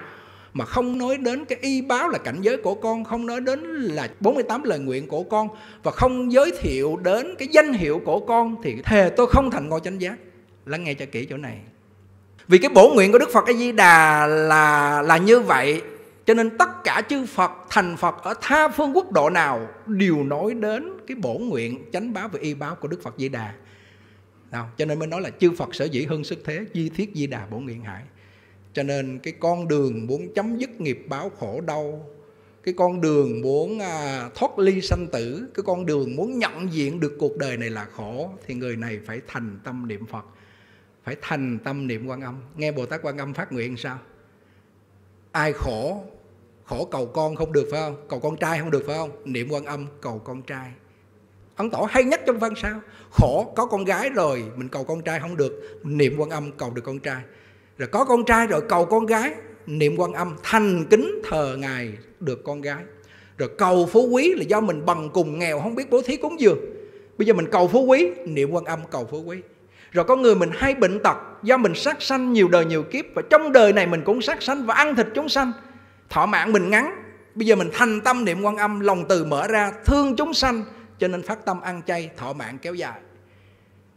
mà không nói đến cái y báo là cảnh giới của con, không nói đến là 48 lời nguyện của con và không giới thiệu đến cái danh hiệu của con thì thề tôi không thành ngôi chánh giác. Lắng nghe cho kỹ chỗ này. Vì cái bổ nguyện của Đức Phật A Di Đà là là như vậy, cho nên tất cả chư Phật thành Phật ở tha phương quốc độ nào đều nói đến cái bổ nguyện chánh báo và y báo của Đức Phật Di Đà. Nào, cho nên mới nói là chư Phật sở dĩ hưng sức thế di thiết di đà bổ nguyện hải cho nên cái con đường muốn chấm dứt nghiệp báo khổ đau cái con đường muốn à, thoát ly sanh tử cái con đường muốn nhận diện được cuộc đời này là khổ thì người này phải thành tâm niệm phật phải thành tâm niệm quan âm. Nghe bồ tát quan âm phát nguyện sao? Ai khổ khổ cầu con không được phải không? Cầu con trai không được phải không? Niệm quan âm cầu con trai. Ấn tổ hay nhất trong văn sao? Khổ có con gái rồi mình cầu con trai không được. Niệm quan âm cầu được con trai rồi có con trai rồi cầu con gái, niệm quan âm thành kính thờ ngài được con gái. Rồi cầu phú quý là do mình bằng cùng nghèo, không biết bố thí cúng dường. Bây giờ mình cầu phú quý, niệm quan âm cầu phú quý. Rồi có người mình hay bệnh tật, do mình sát sanh nhiều đời nhiều kiếp, và trong đời này mình cũng sát sanh và ăn thịt chúng sanh. Thọ mạng mình ngắn, bây giờ mình thành tâm niệm quan âm, lòng từ mở ra, thương chúng sanh, cho nên phát tâm ăn chay, thọ mạng kéo dài.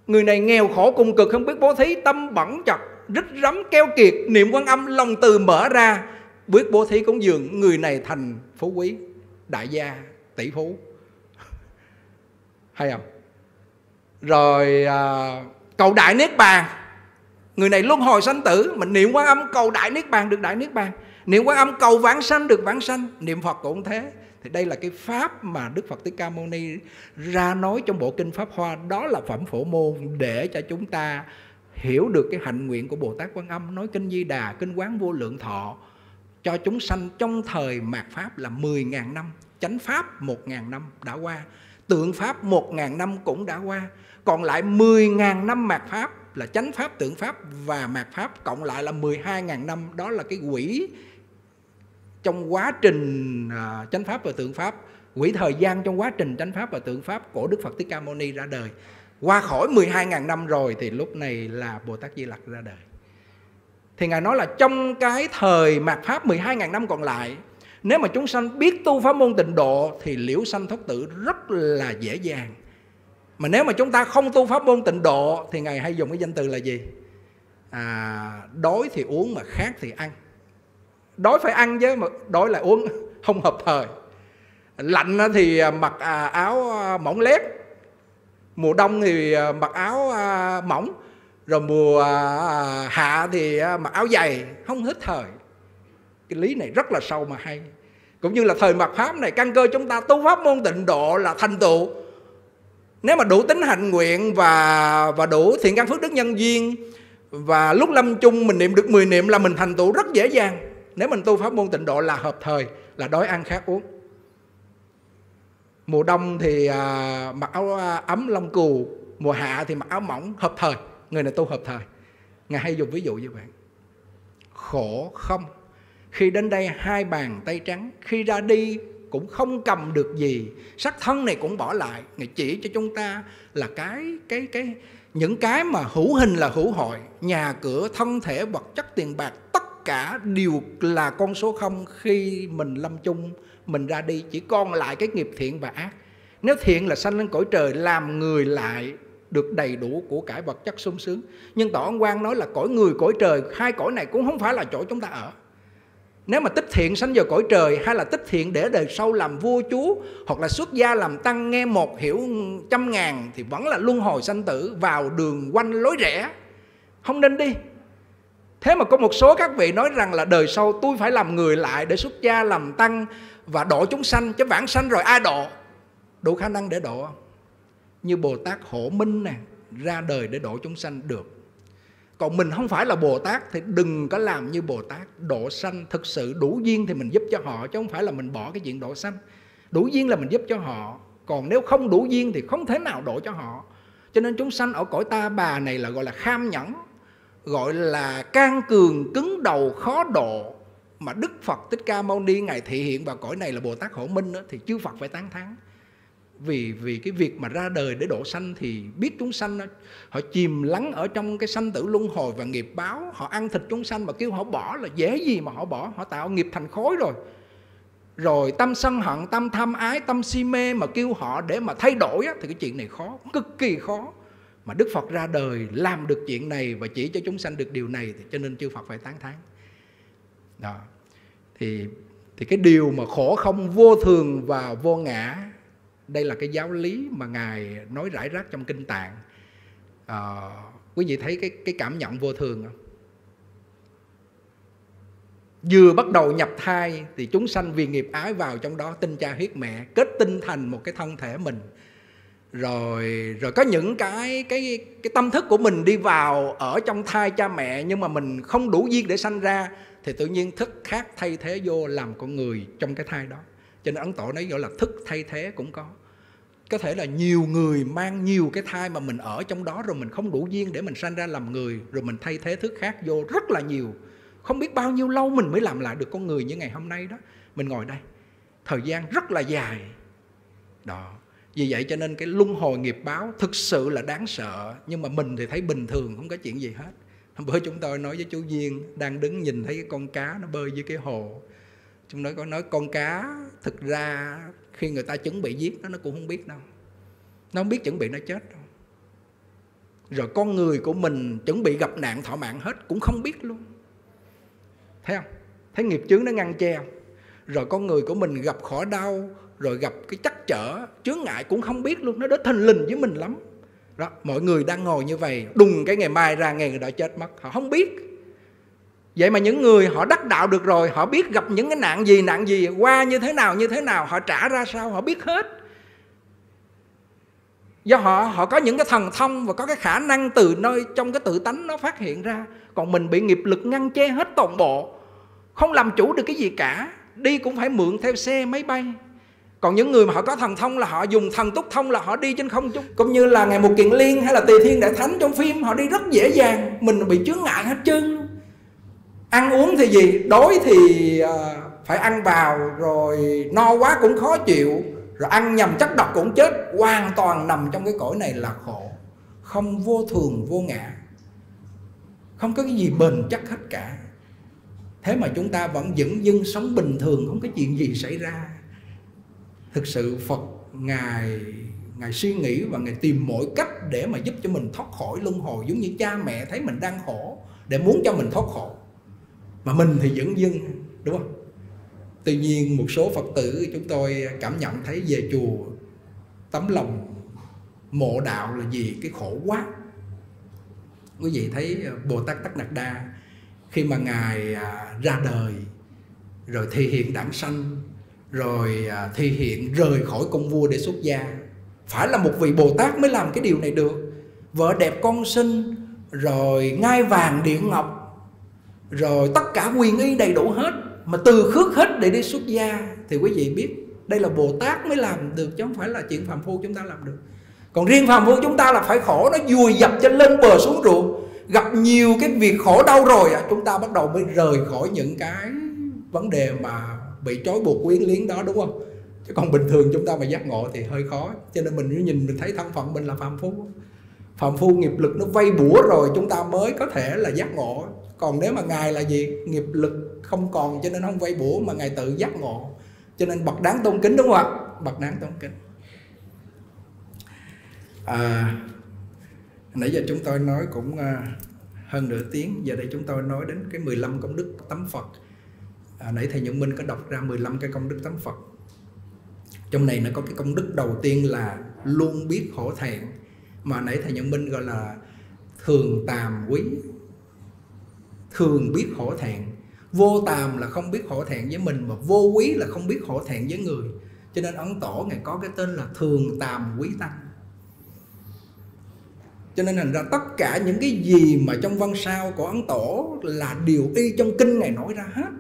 Người này nghèo khổ cùng cực, không biết bố thí, tâm bẩn chặt rít rắm keo kiệt niệm quan âm lòng từ mở ra. Bước bố thí cúng dường người này thành phú quý đại gia tỷ phú. *laughs* Hay không? Rồi à, cầu đại niết bàn. Người này luân hồi sanh tử mình niệm quan âm cầu đại niết bàn được đại niết bàn. Niệm quan âm cầu vãng sanh được vãng sanh. Niệm phật cũng thế. Thì đây là cái pháp mà đức phật thích ca mâu ni ra nói trong bộ kinh pháp hoa. Đó là phẩm phổ môn để cho chúng ta hiểu được cái hạnh nguyện của bồ tát quan âm, nói kinh di đà, kinh quán vô lượng thọ, cho chúng sanh trong thời mạt pháp là 10.000 năm, chánh pháp 1.000 năm đã qua, tượng pháp 1.000 năm cũng đã qua, còn lại 10.000 năm mạt pháp là chánh pháp, tượng pháp và mạt pháp cộng lại là 12.000 năm, đó là cái quỹ trong quá trình à, chánh pháp và tượng pháp, quỹ thời gian trong quá trình chánh pháp và tượng pháp của Đức Phật Thích Ca Mâu Ni ra đời qua khỏi 12.000 năm rồi thì lúc này là Bồ Tát Di Lặc ra đời. Thì Ngài nói là trong cái thời mạt Pháp 12.000 năm còn lại Nếu mà chúng sanh biết tu pháp môn tịnh độ Thì liễu sanh thoát tử rất là dễ dàng. Mà nếu mà chúng ta không tu pháp môn tịnh độ Thì Ngài hay dùng cái danh từ là gì? À, đói thì uống mà khát thì ăn. Đói phải ăn chứ mà đói là uống *laughs* không hợp thời. Lạnh thì mặc à, áo à, mỏng lét Mùa đông thì à, mặc áo à, mỏng, rồi mùa à, hạ thì mặc áo dày, không hết thời. Cái lý này rất là sâu mà hay. Cũng như là thời mạt pháp này, căn cơ chúng ta tu pháp môn tịnh độ là thành tựu. Nếu mà đủ tính hạnh nguyện và và đủ thiện căn phước đức nhân duyên, và lúc lâm chung mình niệm được 10 niệm là mình thành tựu rất dễ dàng. Nếu mình tu pháp môn tịnh độ là hợp thời, là đói ăn khát uống mùa đông thì à, mặc áo à, ấm lông cừu. Mùa hạ thì mặc áo mỏng hợp thời. Người này tu hợp thời. Ngài hay dùng ví dụ như vậy. Khổ không. Khi đến đây hai bàn tay trắng khi ra đi cũng không cầm được gì. Sắc thân này cũng bỏ lại. Ngài chỉ cho chúng ta là cái cái cái những cái mà hữu hình là hữu hội. Nhà cửa thân thể vật chất tiền bạc tất cả đều là con số không khi mình lâm chung mình ra đi, chỉ còn lại cái nghiệp thiện và ác. Nếu thiện là sanh lên cõi trời, làm người lại được đầy đủ của cải vật chất sung sướng. Nhưng tổ ông quang nói là cõi người, cõi trời, hai cõi này cũng không phải là chỗ chúng ta ở. Nếu mà tích thiện sanh vào cõi trời, hay là tích thiện để đời sau làm vua chúa, hoặc là xuất gia làm tăng nghe một hiểu trăm ngàn, thì vẫn là luân hồi sanh tử vào đường quanh lối rẽ. Không nên đi. Thế mà có một số các vị nói rằng là đời sau tôi phải làm người lại để xuất gia làm tăng và độ chúng sanh, chứ vãng sanh rồi ai độ đủ khả năng để độ không như Bồ Tát Hộ Minh nè, ra đời để độ chúng sanh được. Còn mình không phải là Bồ Tát thì đừng có làm như Bồ Tát. Độ sanh thực sự đủ duyên thì mình giúp cho họ, chứ không phải là mình bỏ cái chuyện độ sanh. Đủ duyên là mình giúp cho họ. Còn nếu không đủ duyên thì không thể nào độ cho họ. Cho nên chúng sanh ở cõi ta, bà này là gọi là kham nhẫn, gọi là can cường cứng đầu khó độ mà Đức Phật Thích Ca Mâu Ni ngài thị hiện vào cõi này là Bồ Tát Hổ Minh đó, thì chư Phật phải tán thán. Vì vì cái việc mà ra đời để độ sanh thì biết chúng sanh họ chìm lắng ở trong cái sanh tử luân hồi và nghiệp báo. Họ ăn thịt chúng sanh mà kêu họ bỏ là dễ gì mà họ bỏ họ tạo nghiệp thành khối rồi. Rồi tâm sân hận tâm tham ái tâm si mê mà kêu họ để mà thay đổi á, thì cái chuyện này khó cực kỳ khó. Mà đức phật ra đời làm được chuyện này và chỉ cho chúng sanh được điều này thì cho nên chư phật phải tán thán. Đó thì thì cái điều mà khổ không vô thường và vô ngã đây là cái giáo lý mà ngài nói rải rác trong kinh tạng. À, quý vị thấy cái cái cảm nhận vô thường không? Vừa bắt đầu nhập thai thì chúng sanh vì nghiệp ái vào trong đó tinh cha huyết mẹ kết tinh thành một cái thân thể mình. Rồi rồi có những cái cái cái tâm thức của mình đi vào ở trong thai cha mẹ nhưng mà mình không đủ duyên để sanh ra thì tự nhiên thức khác thay thế vô làm con người trong cái thai đó. Cho nên ấn tổ nói gọi là thức thay thế cũng có. Có thể là nhiều người mang nhiều cái thai mà mình ở trong đó rồi mình không đủ duyên để mình sanh ra làm người, rồi mình thay thế thức khác vô rất là nhiều. Không biết bao nhiêu lâu mình mới làm lại được con người như ngày hôm nay đó. Mình ngồi đây, thời gian rất là dài. Đó. Vì vậy cho nên cái luân hồi nghiệp báo thực sự là đáng sợ, nhưng mà mình thì thấy bình thường, không có chuyện gì hết. *laughs* bữa chúng tôi nói với chú Duyên, đang đứng nhìn thấy cái con cá nó bơi dưới cái hồ. Chúng nói có nói, con cá, thực ra khi người ta chuẩn bị giết nó nó cũng không biết đâu. Nó không biết chuẩn bị nó chết đâu. Rồi con người của mình chuẩn bị gặp nạn thọ mạng hết cũng không biết luôn. Thấy không? Thấy nghiệp chướng nó ngăn che rồi con người của mình gặp khổ đau, rồi gặp cái chắc trở, chướng ngại cũng không biết luôn. Nó đến thành lình với mình lắm đó, mọi người đang ngồi như vậy, đùng cái ngày mai ra ngày người đó chết mất. Họ không biết. Vậy mà những người họ đắc đạo được rồi, họ biết gặp những cái nạn gì nạn gì, qua như thế nào, như thế nào, họ trả ra sao, họ biết hết. Do họ họ có những cái thần thông và có cái khả năng từ nơi, trong cái tự tánh nó phát hiện ra. Còn mình bị nghiệp lực ngăn che hết toàn bộ, không làm chủ được cái gì cả, đi cũng phải mượn theo xe máy bay còn những người mà họ có thần thông là họ dùng thần túc thông là họ đi trên không trung. Cũng như là ngày một kiện liên hay là tỳ thiên đại thánh trong phim, họ đi rất dễ dàng. Mình bị chướng ngại hết trơn. Ăn uống thì gì? Đói thì ờ, phải ăn vào rồi no quá cũng khó chịu. Rồi ăn nhầm chất độc cũng chết. Hoàn toàn nằm trong cái cõi này là khổ. Không vô thường, vô ngã. Không có cái gì bền chắc hết cả. Thế mà chúng ta vẫn dững dưng sống bình thường, không có chuyện gì xảy ra thực sự phật ngài ngài suy nghĩ và ngài tìm mọi cách để mà giúp cho mình thoát khỏi luân hồi, giống như cha mẹ thấy mình đang khổ, để muốn cho mình thoát khổ. Mà mình thì vẫn dưng, đúng không? Tuy nhiên một số phật tử chúng tôi cảm nhận thấy về chùa, tấm lòng mộ đạo là gì cái khổ quá. Quý vị thấy ờ, bồ tát tắc nặc đa khi mà ngài à, ra đời, rồi thi hiện đảng sanh rồi à, thì thi hiện rời khỏi công vua để xuất gia. Phải là một vị bồ tát mới làm cái điều này được. Vợ đẹp con sinh rồi ngai vàng điện ngọc rồi tất cả quyền y đầy đủ hết mà từ khước hết để đi xuất gia. Thì quý vị biết đây là bồ tát mới làm được chứ không phải là chuyện phàm phu chúng ta làm được. Còn riêng phàm phu chúng ta là phải khổ nó vùi dập cho lên bờ xuống ruộng. Gặp nhiều cái việc khổ đau rồi à, chúng ta bắt đầu mới rời khỏi những cái vấn đề mà bị trói buộc quyến liếng đó đúng không? Chứ còn bình thường chúng ta mà giác ngộ thì hơi khó. Cho nên mình nhìn mình thấy thân phận mình là phàm phu. Phàm phu nghiệp lực nó vây bủa rồi chúng ta mới có thể là giác ngộ. Còn nếu mà ngài là gì? Nghiệp lực không còn cho nên không vây bủa mà ngài tự giác ngộ. Cho nên bậc đáng tôn kính đúng không ạ? Bậc đáng tôn kính. À, nãy giờ chúng tôi nói cũng à, hơn nửa tiếng. Giờ đây chúng tôi nói đến cái 15 công đức tấm Phật à, nãy thầy Nhật Minh có đọc ra 15 cái công đức tấm Phật. Trong này nó có cái công đức đầu tiên là luôn biết khổ thẹn mà nãy thầy Nhật Minh gọi là thường tàm quý thường biết khổ thẹn. Vô tàm là không biết khổ thẹn với mình mà vô quý là không biết khổ thẹn với người. Cho nên ấn tổ ngài có cái tên là thường tàm quý tăng. Cho nên thành ra tất cả những cái gì mà trong văn sao của ấn tổ là điều y trong kinh ngài nói ra hết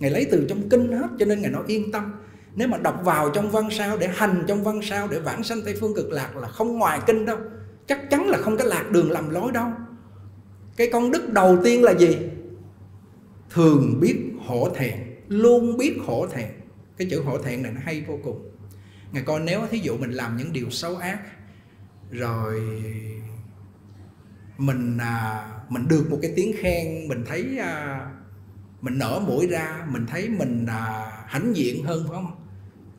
ngài lấy từ trong kinh hết cho nên ngài nói yên tâm. Nếu mà đọc vào trong văn sao để hành trong văn sao để vãng sanh tây phương cực lạc là không ngoài kinh đâu. Chắc chắn là không có lạc đường lầm lối đâu. Cái công đức đầu tiên là gì? Thường biết hổ thẹn luôn biết hổ thẹn. Cái chữ hổ thẹn này nó hay vô cùng. Ngài coi nếu thí dụ mình làm những điều xấu ác rồi mình à, mình được một cái tiếng khen mình thấy à, mình nở mũi ra mình thấy mình à, hãnh diện hơn phải không?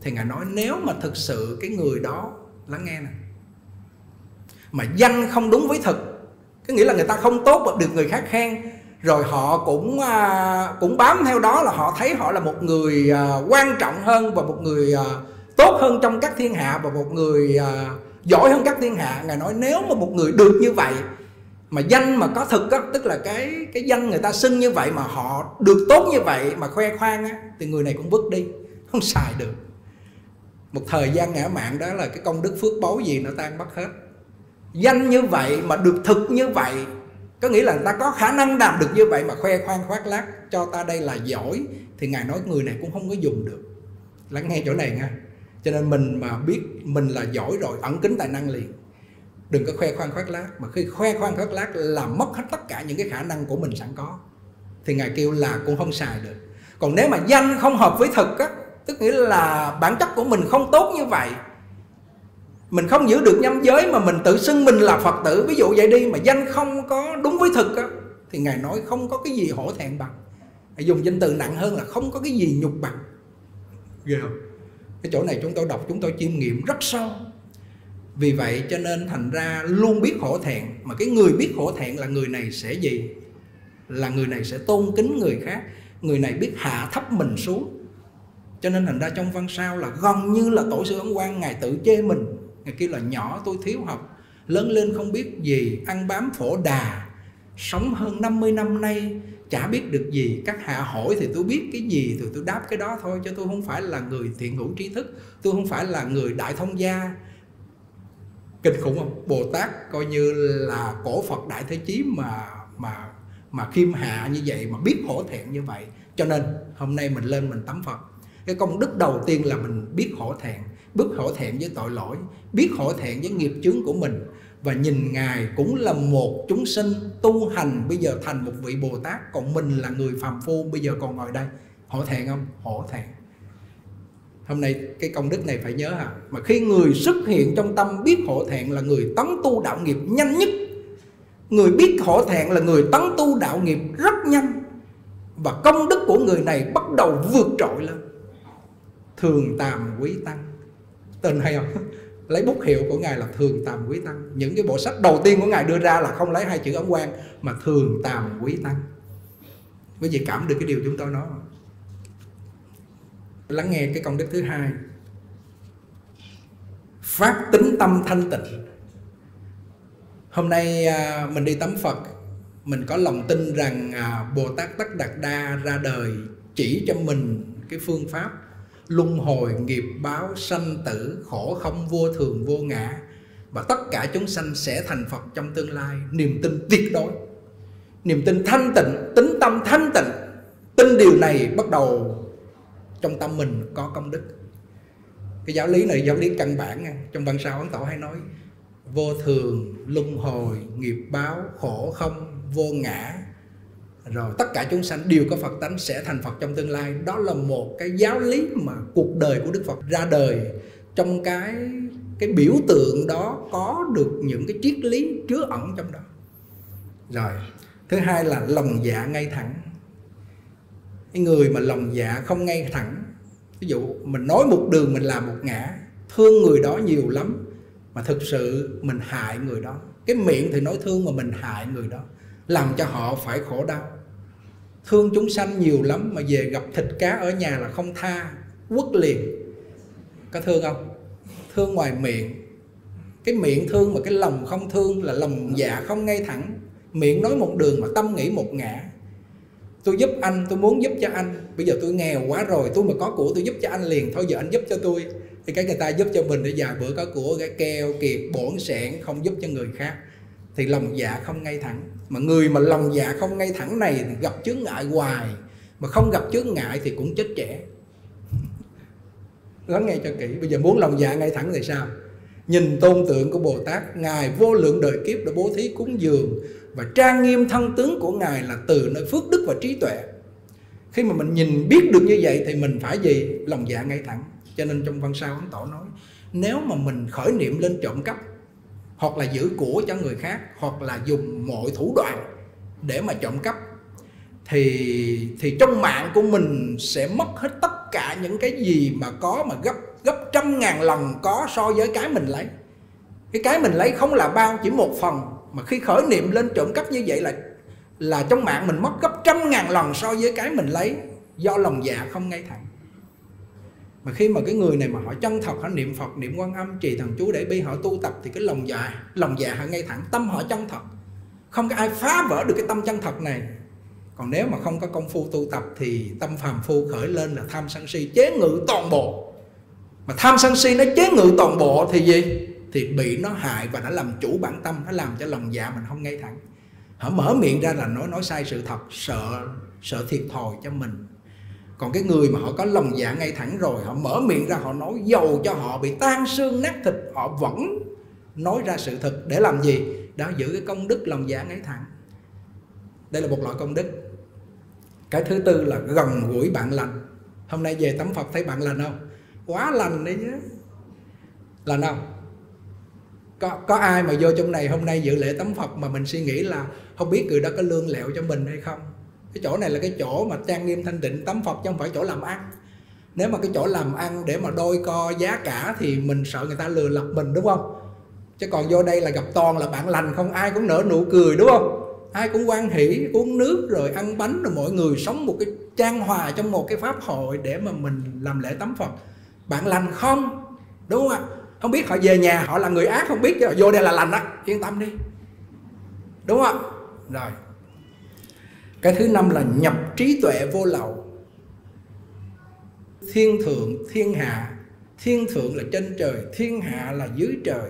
Thì ngài nói nếu mà thực sự cái người đó lắng nghe nè mà danh không đúng với thực có nghĩa là người ta không tốt mà được người khác khen rồi họ cũng à, cũng bám theo đó là họ thấy họ là một người à, quan trọng hơn và một người à, tốt hơn trong các thiên hạ và một người à, giỏi hơn các thiên hạ. Ngài nói nếu mà một người được như vậy mà danh mà có thực á, tức là cái cái danh người ta xưng như vậy mà họ được tốt như vậy mà khoe khoang á, thì người này cũng vứt đi, không xài được. Một thời gian ngã mạng đó là cái công đức phước báu gì nó tan mất hết. Danh như vậy mà được thực như vậy, có nghĩa là người ta có khả năng làm được như vậy mà khoe khoang khoác lác, cho ta đây là giỏi, thì ngài nói người này cũng không có dùng được. Lắng nghe chỗ này nha. Cho nên mình mà biết mình là giỏi rồi, ẩn kính tài năng liền đừng có khoe khoang khoác lác. Mà khi khoe khoang khoác lác là mất hết tất cả những cái khả năng của mình sẵn có. Thì ngài kêu là cũng không xài được. Còn nếu mà danh không hợp với thực á, tức nghĩa là bản chất của mình không tốt như vậy, mình không giữ được nhâm giới mà mình tự xưng mình là phật tử, ví dụ vậy đi, mà danh không có đúng với thực á, thì ngài nói không có cái gì hổ thẹn bằng. Dùng danh từ nặng hơn là không có cái gì nhục bằng. Ghê không? Cái chỗ này chúng tôi đọc, chúng tôi chiêm nghiệm rất sâu vì vậy cho nên thành ra luôn biết hổ thẹn. Mà cái người biết hổ thẹn là người này sẽ gì? Là người này sẽ tôn kính người khác. Người này biết hạ thấp mình xuống. Cho nên thành ra trong văn sao là gần như là tổ sư ấn quan ngài tự chê mình. Ngài kêu là nhỏ, tôi thiếu học. Lớn lên không biết gì, ăn bám phổ đà. Sống hơn 50 năm nay, chả biết được gì. Các hạ hỏi thì tôi biết cái gì thì tôi đáp cái đó thôi. Chứ tôi không phải là người thiện hữu trí thức. Tôi không phải là người đại thông gia kinh khủng không? Bồ tát coi như là cổ phật đại thế chí mà mà mà khiêm hạ như vậy, mà biết hổ thẹn như vậy. Cho nên hôm nay mình lên mình tắm phật. Cái công đức đầu tiên là mình biết hổ thẹn biết hổ thẹn với tội lỗi, biết hổ thẹn với nghiệp chướng của mình. Và nhìn ngài cũng là một chúng sinh tu hành, bây giờ thành một vị bồ tát, còn mình là người phàm phu, bây giờ còn ngồi đây. Hổ thẹn không? Hổ thẹn hôm nay cái công đức này phải nhớ à mà khi người xuất hiện trong tâm biết hổ thẹn là người tấn tu đạo nghiệp nhanh nhất. Người biết hổ thẹn là người tấn tu đạo nghiệp rất nhanh. Và công đức của người này bắt đầu vượt trội lên. Thường tàm quý tăng. Tên hay không? *laughs* Lấy bút hiệu của ngài là thường tàm quý tăng. Những cái bộ sách đầu tiên của ngài đưa ra là không lấy hai chữ ấm quan mà thường tàm quý tăng. Quý vị cảm được cái điều chúng tôi nói không? Lắng nghe cái công đức thứ hai. Phát tính tâm thanh tịnh. Hôm nay à, mình đi tắm phật, mình có lòng tin rằng à, bồ tát tất đạt đa ra đời chỉ cho mình cái phương pháp luân hồi nghiệp báo sanh tử khổ không vô thường vô ngã và tất cả chúng sanh sẽ thành phật trong tương lai. Niềm tin tuyệt đối. Niềm tin thanh tịnh, tính tâm thanh tịnh. Tin điều này bắt đầu trong tâm mình có công đức. Cái giáo lý này giáo lý căn bản nha. Trong văn sao ấn tổ hay nói, vô thường, luân hồi, nghiệp báo, khổ không, vô ngã. Rồi tất cả chúng sanh đều có Phật tánh, sẽ thành Phật trong tương lai. Đó là một cái giáo lý mà cuộc đời của Đức Phật ra đời. Trong cái cái biểu tượng đó có được những cái triết lý chứa ẩn trong đó. Rồi, thứ hai là lòng dạ ngay thẳng cái người mà lòng dạ không ngay thẳng ví dụ mình nói một đường mình làm một ngã, thương người đó nhiều lắm, mà thực sự mình hại người đó. Cái miệng thì nói thương mà mình hại người đó, làm cho họ phải khổ đau. Thương chúng sanh nhiều lắm mà về gặp thịt cá ở nhà là không tha, quất liền. Có thương không? Thương ngoài miệng. Cái miệng thương mà cái lòng không thương là lòng dạ không ngay thẳng. Miệng nói một đường mà tâm nghĩ một ngã tôi giúp anh, tôi muốn giúp cho anh. Bây giờ tôi nghèo quá rồi, tôi mà có của tôi giúp cho anh liền. Thôi giờ anh giúp cho tôi. Thì cái người ta giúp cho mình để già bữa có của, cái keo, kiệt, bổn sẻn không giúp cho người khác. Thì lòng dạ không ngay thẳng. Mà người mà lòng dạ không ngay thẳng này thì gặp chướng ngại hoài. Mà không gặp chướng ngại thì cũng chết trẻ. Lắng nghe cho kỹ. Bây giờ muốn lòng dạ ngay thẳng thì sao? Nhìn tôn tượng của bồ tát, ngài vô lượng đời kiếp đã bố thí cúng dường và trang nghiêm thân tướng của ngài là từ nơi phước đức và trí tuệ. Khi mà mình nhìn biết được như vậy thì mình phải gì? Lòng dạ ngay thẳng. Cho nên trong văn sao ấn tổ nói, nếu mà mình khởi niệm lên trộm cắp, hoặc là giữ của cho người khác, hoặc là dùng mọi thủ đoạn để mà trộm cắp, thì thì trong mạng của mình sẽ mất hết tất cả những cái gì mà có, mà gấp gấp trăm ngàn lần có so với cái mình lấy. Cái cái mình lấy không là bao, chỉ một phần mà khi khởi niệm lên trộm cắp như vậy là là trong mạng mình mất gấp trăm ngàn lần so với cái mình lấy. Do lòng dạ không ngay thẳng. Mà khi mà cái người này mà họ chân thật họ niệm phật, niệm quan âm, trì thần chú để bi họ tu tập thì cái lòng dạ lòng dạ họ ngay thẳng, tâm họ chân thật. Không có ai phá vỡ được cái tâm chân thật này. Còn nếu mà không có công phu tu tập thì tâm phàm phu khởi lên là tham sân si, chế ngự toàn bộ. Mà tham sân si nó chế ngự toàn bộ thì gì? Thì bị nó hại và nó làm chủ bản tâm, nó làm cho lòng dạ mình không ngay thẳng. Họ mở miệng ra là nói nói sai sự thật, sợ sợ thiệt thòi cho mình. Còn cái người mà họ có lòng dạ ngay thẳng rồi, họ mở miệng ra, họ nói dầu cho họ bị tan xương nát thịt, họ vẫn nói ra sự thật. Để làm gì? Đó giữ cái công đức lòng dạ ngay thẳng. Đây là một loại công đức. Cái thứ tư là gần gũi bạn lành. Hôm nay về tắm phật thấy bạn lành không? Quá lành đấy chứ lành không? Có có ai mà vô trong này hôm nay dự lễ tắm phật mà mình suy nghĩ là không biết người đó có lương lẹo cho mình hay không? Cái chỗ này là cái chỗ mà trang nghiêm thanh tịnh tắm phật chứ không phải chỗ làm ăn. Nếu mà cái chỗ làm ăn để mà đôi co giá cả thì mình sợ người ta lừa lọc mình, đúng không? Chứ còn vô đây là gặp toàn là bạn lành không, ai cũng nở nụ cười, đúng không? Ai cũng quan hỷ, uống nước rồi ăn bánh rồi mọi người sống một cái trang hòa trong một cái pháp hội để mà mình làm lễ tắm phật. Bạn lành không? Đúng không ạ? Không biết họ về nhà, họ là người ác, không biết chứ. Vô đây là lành đó yên tâm đi. Đúng không? Rồi. Cái thứ năm là nhập trí tuệ vô lậu. Thiên thượng, thiên hạ. Thiên thượng là trên trời, thiên hạ là dưới trời.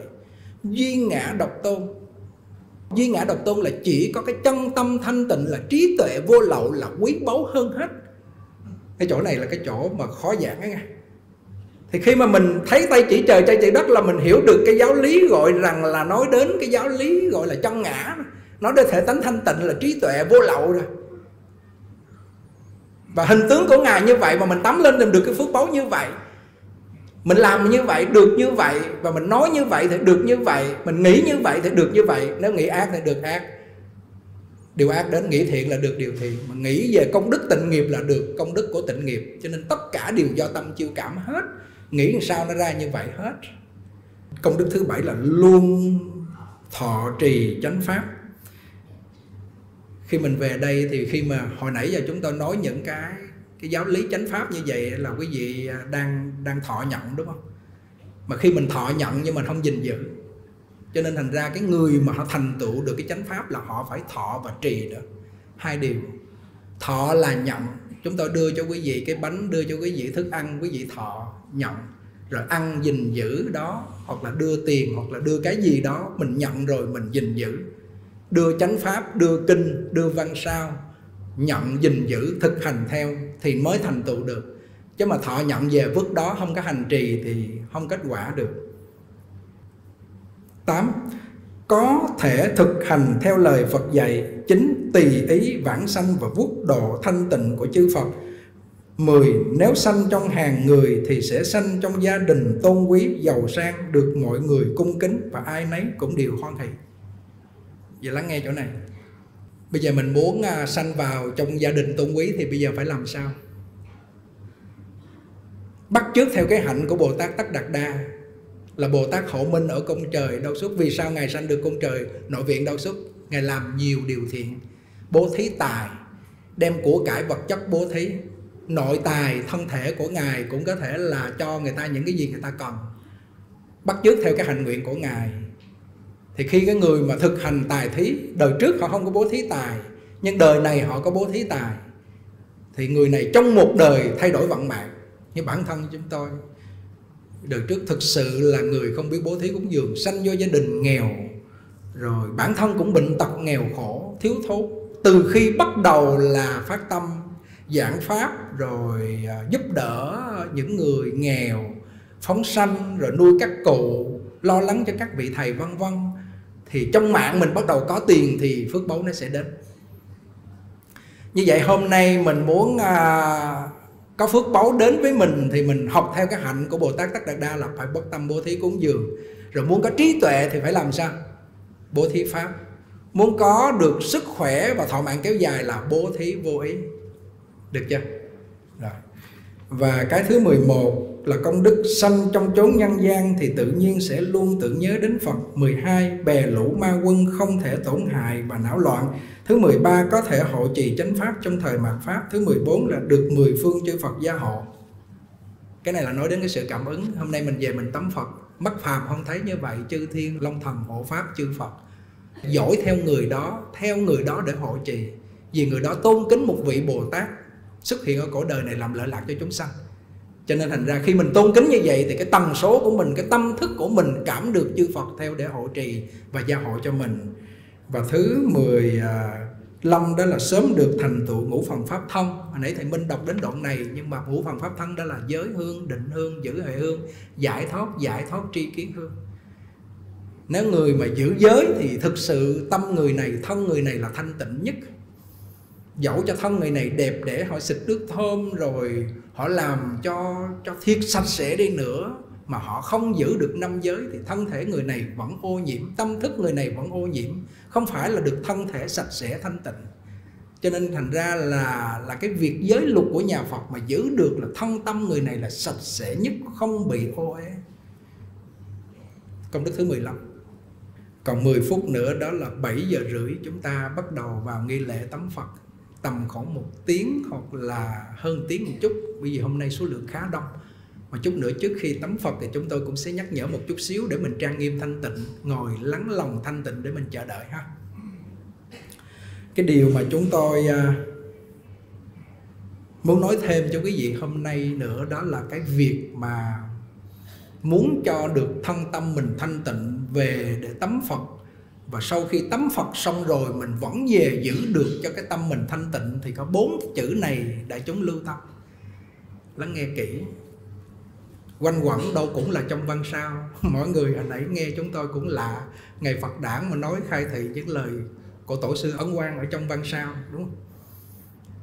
Duy ngã độc tôn. Duy ngã độc tôn là chỉ có cái chân tâm thanh tịnh, là trí tuệ vô lậu là quý báu hơn hết. Cái chỗ này là cái chỗ mà khó giảng ấy nghe thì khi mà mình thấy tay chỉ trời, tay chỉ đất là mình hiểu được cái giáo lý gọi rằng là nói đến cái giáo lý gọi là chân ngã. Nói đến thể tánh thanh tịnh là trí tuệ vô lậu rồi. Và hình tướng của ngài như vậy mà mình tắm lên làm được cái phước báu như vậy, mình làm như vậy, được như vậy và mình nói như vậy thì được như vậy, mình nghĩ như vậy thì được như vậy. Nếu nghĩ ác thì được ác. Điều ác đến nghĩ thiện là được điều thiện, mà nghĩ về công đức tịnh nghiệp là được công đức của tịnh nghiệp. Cho nên tất cả đều do tâm chiêu cảm hết nghĩ làm sao nó ra như vậy hết. Công đức thứ bảy là luôn thọ trì chánh pháp. Khi mình về đây thì khi mà hồi nãy giờ chúng tôi nói những cái cái giáo lý chánh pháp như vậy là quý vị à, đang đang thọ nhận, đúng không? Mà khi mình thọ nhận nhưng mà không gìn giữ, cho nên thành ra cái người mà họ thành tựu được cái chánh pháp là họ phải thọ và trì nữa. Hai điều, thọ là nhận. Chúng tôi đưa cho quý vị cái bánh, đưa cho quý vị thức ăn, quý vị thọ nhận, rồi ăn, gìn giữ đó, hoặc là đưa tiền, hoặc là đưa cái gì đó, mình nhận rồi mình gìn giữ. Đưa chánh pháp, đưa kinh, đưa văn sao, nhận, gìn giữ, thực hành theo thì mới thành tựu được. Chứ mà thọ nhận về vứt đó không có hành trì thì không kết quả được. 8. Có thể thực hành theo lời Phật dạy, chính tùy ý vãng sanh và vuốt độ thanh tịnh của chư Phật. 10. Nếu sanh trong hàng người thì sẽ sanh trong gia đình tôn quý, giàu sang, được mọi người cung kính và ai nấy cũng đều hoan hỷ. Vậy lắng nghe chỗ này. Bây giờ mình muốn à, sanh vào trong gia đình tôn quý thì bây giờ phải làm sao? Bắt chước theo cái hạnh của Bồ Tát Tất Đạt Đa là Bồ Tát Hộ Minh ở công trời đau xuất. Vì sao Ngài sanh được công trời nội viện đau xuất? Ngài làm nhiều điều thiện, bố thí tài, đem của cải vật chất bố thí nội tài thân thể của ngài cũng có thể là cho người ta những cái gì người ta cần. Bắt chước theo cái hành nguyện của ngài. Thì khi cái người mà thực hành tài thí, đời trước họ không có bố thí tài, nhưng đời này họ có bố thí tài, thì người này trong một đời thay đổi vận mạng. Như bản thân chúng tôi, đời trước thực sự là người không biết bố thí cúng dường, sanh do gia đình nghèo, rồi bản thân cũng bệnh tật nghèo khổ, thiếu thốn. Từ khi bắt đầu là phát tâm giảng pháp rồi à, giúp đỡ những người nghèo phóng sanh rồi nuôi các cụ lo lắng cho các vị thầy vân vân thì trong mạng mình bắt đầu có tiền thì phước báu nó sẽ đến. Như vậy hôm nay mình muốn à, có phước báu đến với mình thì mình học theo cái hạnh của Bồ Tát Tất Đạt Đa là phải bất tâm bố thí cúng dường. Rồi muốn có trí tuệ thì phải làm sao? Bố thí pháp. Muốn có được sức khỏe và thọ mạng kéo dài là bố thí vô ý được chưa? Rồi. Và cái thứ 11 là công đức sanh trong chốn nhân gian thì tự nhiên sẽ luôn tưởng nhớ đến Phật. 12 bè lũ ma quân không thể tổn hại và não loạn. Thứ 13 có thể hộ trì chánh pháp trong thời mạt pháp. Thứ 14 là được 10 phương chư Phật gia hộ. Cái này là nói đến cái sự cảm ứng. Hôm nay mình về mình tắm Phật. Mắt phàm không thấy như vậy, Chư thiên, long thần, hộ pháp, chư Phật. Dõi theo người đó, Theo người đó để hộ trì. Vì người đó tôn kính một vị Bồ Tát xuất hiện ở cõi đời này làm lợi lạc cho chúng sanh. Cho nên thành ra khi mình tôn kính như vậy thì cái tần số của mình cái tâm thức của mình cảm được chư Phật theo để hộ trì và gia hộ cho mình. Và thứ 10 à, Lâm đó là sớm được thành tựu ngũ phần pháp thân. Hồi nãy thầy Minh đọc đến đoạn này Nhưng mà ngũ phần pháp thân đó là giới hương, định hương, giữ hệ hương Giải thoát, giải thoát tri kiến hương. Nếu người mà giữ giới thì thực sự tâm người này, thân người này là thanh tịnh nhất dẫu cho thân người này, đẹp để họ xịt nước thơm rồi họ làm cho cho thiệt sạch sẽ đi nữa. Mà họ không giữ được năm giới thì thân thể người này vẫn ô nhiễm, tâm thức người này vẫn ô nhiễm. Không phải là được thân thể sạch sẽ, thanh tịnh. Cho nên thành ra là là cái việc giới luật của nhà Phật mà giữ được là thân tâm người này là sạch sẽ nhất, không bị ô uế. Công đức thứ 15 còn 10 phút nữa, đó là 7 giờ rưỡi, chúng ta bắt đầu vào nghi lễ tắm Phật tầm khoảng một tiếng hoặc là hơn tiếng một chút. Bởi vì hôm nay số lượng khá đông. Mà chút nữa trước khi tắm Phật thì chúng tôi cũng sẽ nhắc nhở một chút xíu để mình trang nghiêm thanh tịnh, ngồi lắng lòng thanh tịnh để mình chờ đợi ha. Cái điều mà chúng tôi à, muốn nói thêm cho quý vị hôm nay nữa đó là cái việc mà muốn cho được thân tâm mình thanh tịnh về để tắm Phật và sau khi tắm Phật xong rồi mình vẫn về giữ được cho cái tâm mình thanh tịnh, thì có bốn chữ này đại chúng lưu tâm. Lắng nghe kỹ. Quanh quẩn đâu cũng là trong văn sao. *laughs* Mọi người hồi nãy nghe chúng tôi cũng lạ. Ngày Phật đản mà nói khai thị những lời của tổ sư Ấn Quang ở trong văn sao, đúng không?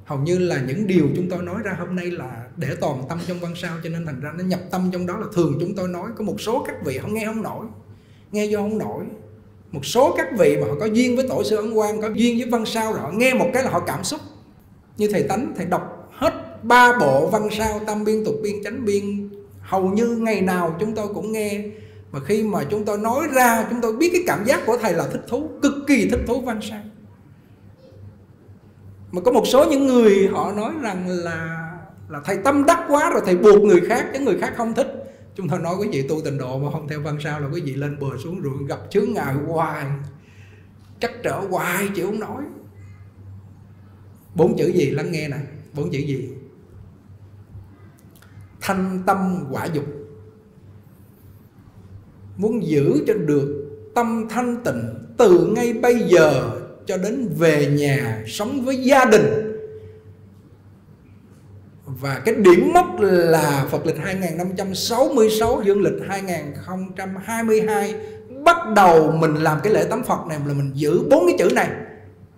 Hầu như là những điều chúng tôi nói ra hôm nay là để toàn tâm trong văn sao, cho nên thành ra nó nhập tâm trong đó là thường chúng tôi nói có một số các vị không nghe không nổi. Nghe do không nổi một số các vị mà họ có duyên với tổ sư ấn quang, có duyên với văn sao rồi, họ nghe một cái là họ cảm xúc. Như thầy tánh, thầy đọc hết ba bộ văn sao tam biên, tục biên, chánh biên. Hầu như ngày nào chúng tôi cũng nghe. Mà khi mà chúng tôi nói ra, chúng tôi biết cái cảm giác của thầy là thích thú, cực kỳ thích thú văn sao. Mà có một số những người họ nói rằng là là thầy tâm đắc quá rồi thầy buộc người khác chứ người khác không thích chúng ta nói quý vị tu tình độ mà không theo văn sao là quý vị lên bờ xuống ruộng gặp chướng ngại hoài. Chắc trở hoài chịu không nói bốn chữ gì? Lắng nghe nè. Bốn chữ gì? Thanh tâm quả dục. Muốn giữ cho được tâm thanh tịnh từ ngay bây giờ cho đến về nhà sống với gia đình và cái điểm mốc là Phật lịch 2566 dương lịch 2022 bắt đầu mình làm cái lễ tắm Phật này là mình giữ bốn cái chữ này.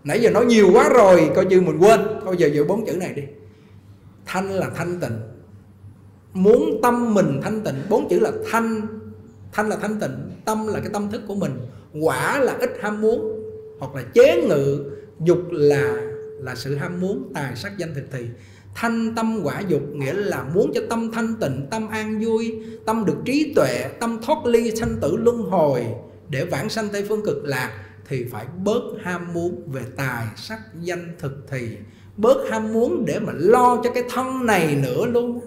Nãy giờ nói nhiều quá rồi, coi như mình quên. Thôi giờ giữ bốn chữ này đi. Thanh là thanh tịnh. Muốn tâm mình thanh tịnh, bốn chữ là thanh. Thanh là thanh tịnh, tâm là cái tâm thức của mình. Quả là ít ham muốn, hoặc là chế ngự, dục là là sự ham muốn, tài sắc danh thực thì thanh tâm quả dục, nghĩa là muốn cho tâm thanh tịnh, tâm an vui, tâm được trí tuệ, tâm thoát ly sanh tử luân hồi. Để vãng sanh tây phương cực lạc thì phải bớt ham muốn về tài sắc danh thực thì. Bớt ham muốn để mà lo cho cái thân này nữa luôn.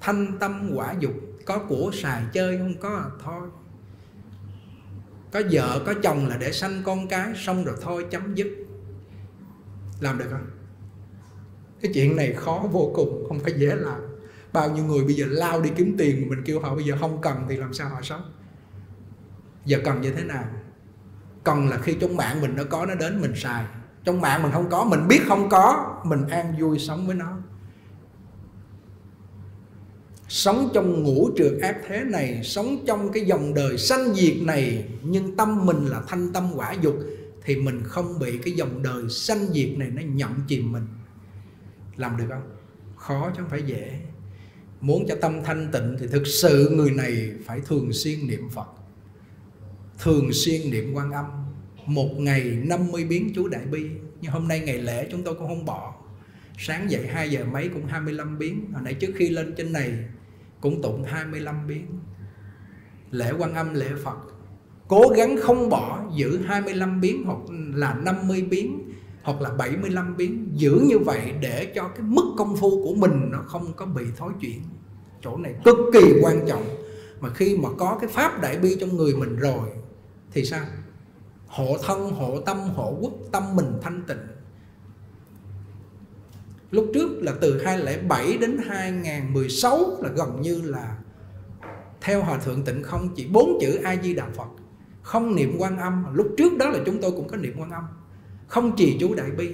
Thanh tâm quả dục, có của xài chơi không có à? Thôi. Có vợ, có chồng là để sanh con cái, xong rồi thôi, chấm dứt. Làm được không? Cái chuyện này khó vô cùng, không phải dễ làm. Bao nhiêu người bây giờ lao đi kiếm tiền mà mình kêu họ bây giờ không cần thì làm sao họ sống? Giờ cần như thế nào? Cần là khi trong mạng mình nó có, nó đến mình xài. Trong mạng mình không có, mình biết không có, mình an vui sống với nó. Sống trong ngũ trượt ác thế này, sống trong cái dòng đời sanh diệt này, nhưng tâm mình là thanh tâm quả dục, thì mình không bị cái dòng đời sanh diệt này nó nhậm chìm mình làm được không? Khó chứ không phải dễ. Muốn cho tâm thanh tịnh thì thực sự người này phải thường xuyên niệm phật, thường xuyên niệm quan âm. Một ngày 50 biến chú đại bi. Nhưng hôm nay ngày lễ chúng tôi cũng không bỏ. Sáng dậy 2 giờ mấy cũng 25 biến. Hồi nãy trước khi lên trên này cũng tụng 25 biến. Lễ quan âm, lễ Phật. Cố gắng không bỏ, giữ 25 biến hoặc là 50 biến hoặc là 75 biến giữ như vậy để cho cái mức công phu của mình nó không có bị thối chuyển. Chỗ này cực kỳ quan trọng. Mà khi mà có cái pháp đại bi trong người mình rồi, thì sao? Hộ thân, hộ tâm, hộ quốc, tâm mình thanh tịnh. Lúc trước là từ 2007 đến 2016 là gần như là theo hòa thượng tịnh không chỉ bốn chữ a di đà phật. Không niệm quan âm lúc trước đó là chúng tôi cũng có niệm quan âm không trì chú đại bi.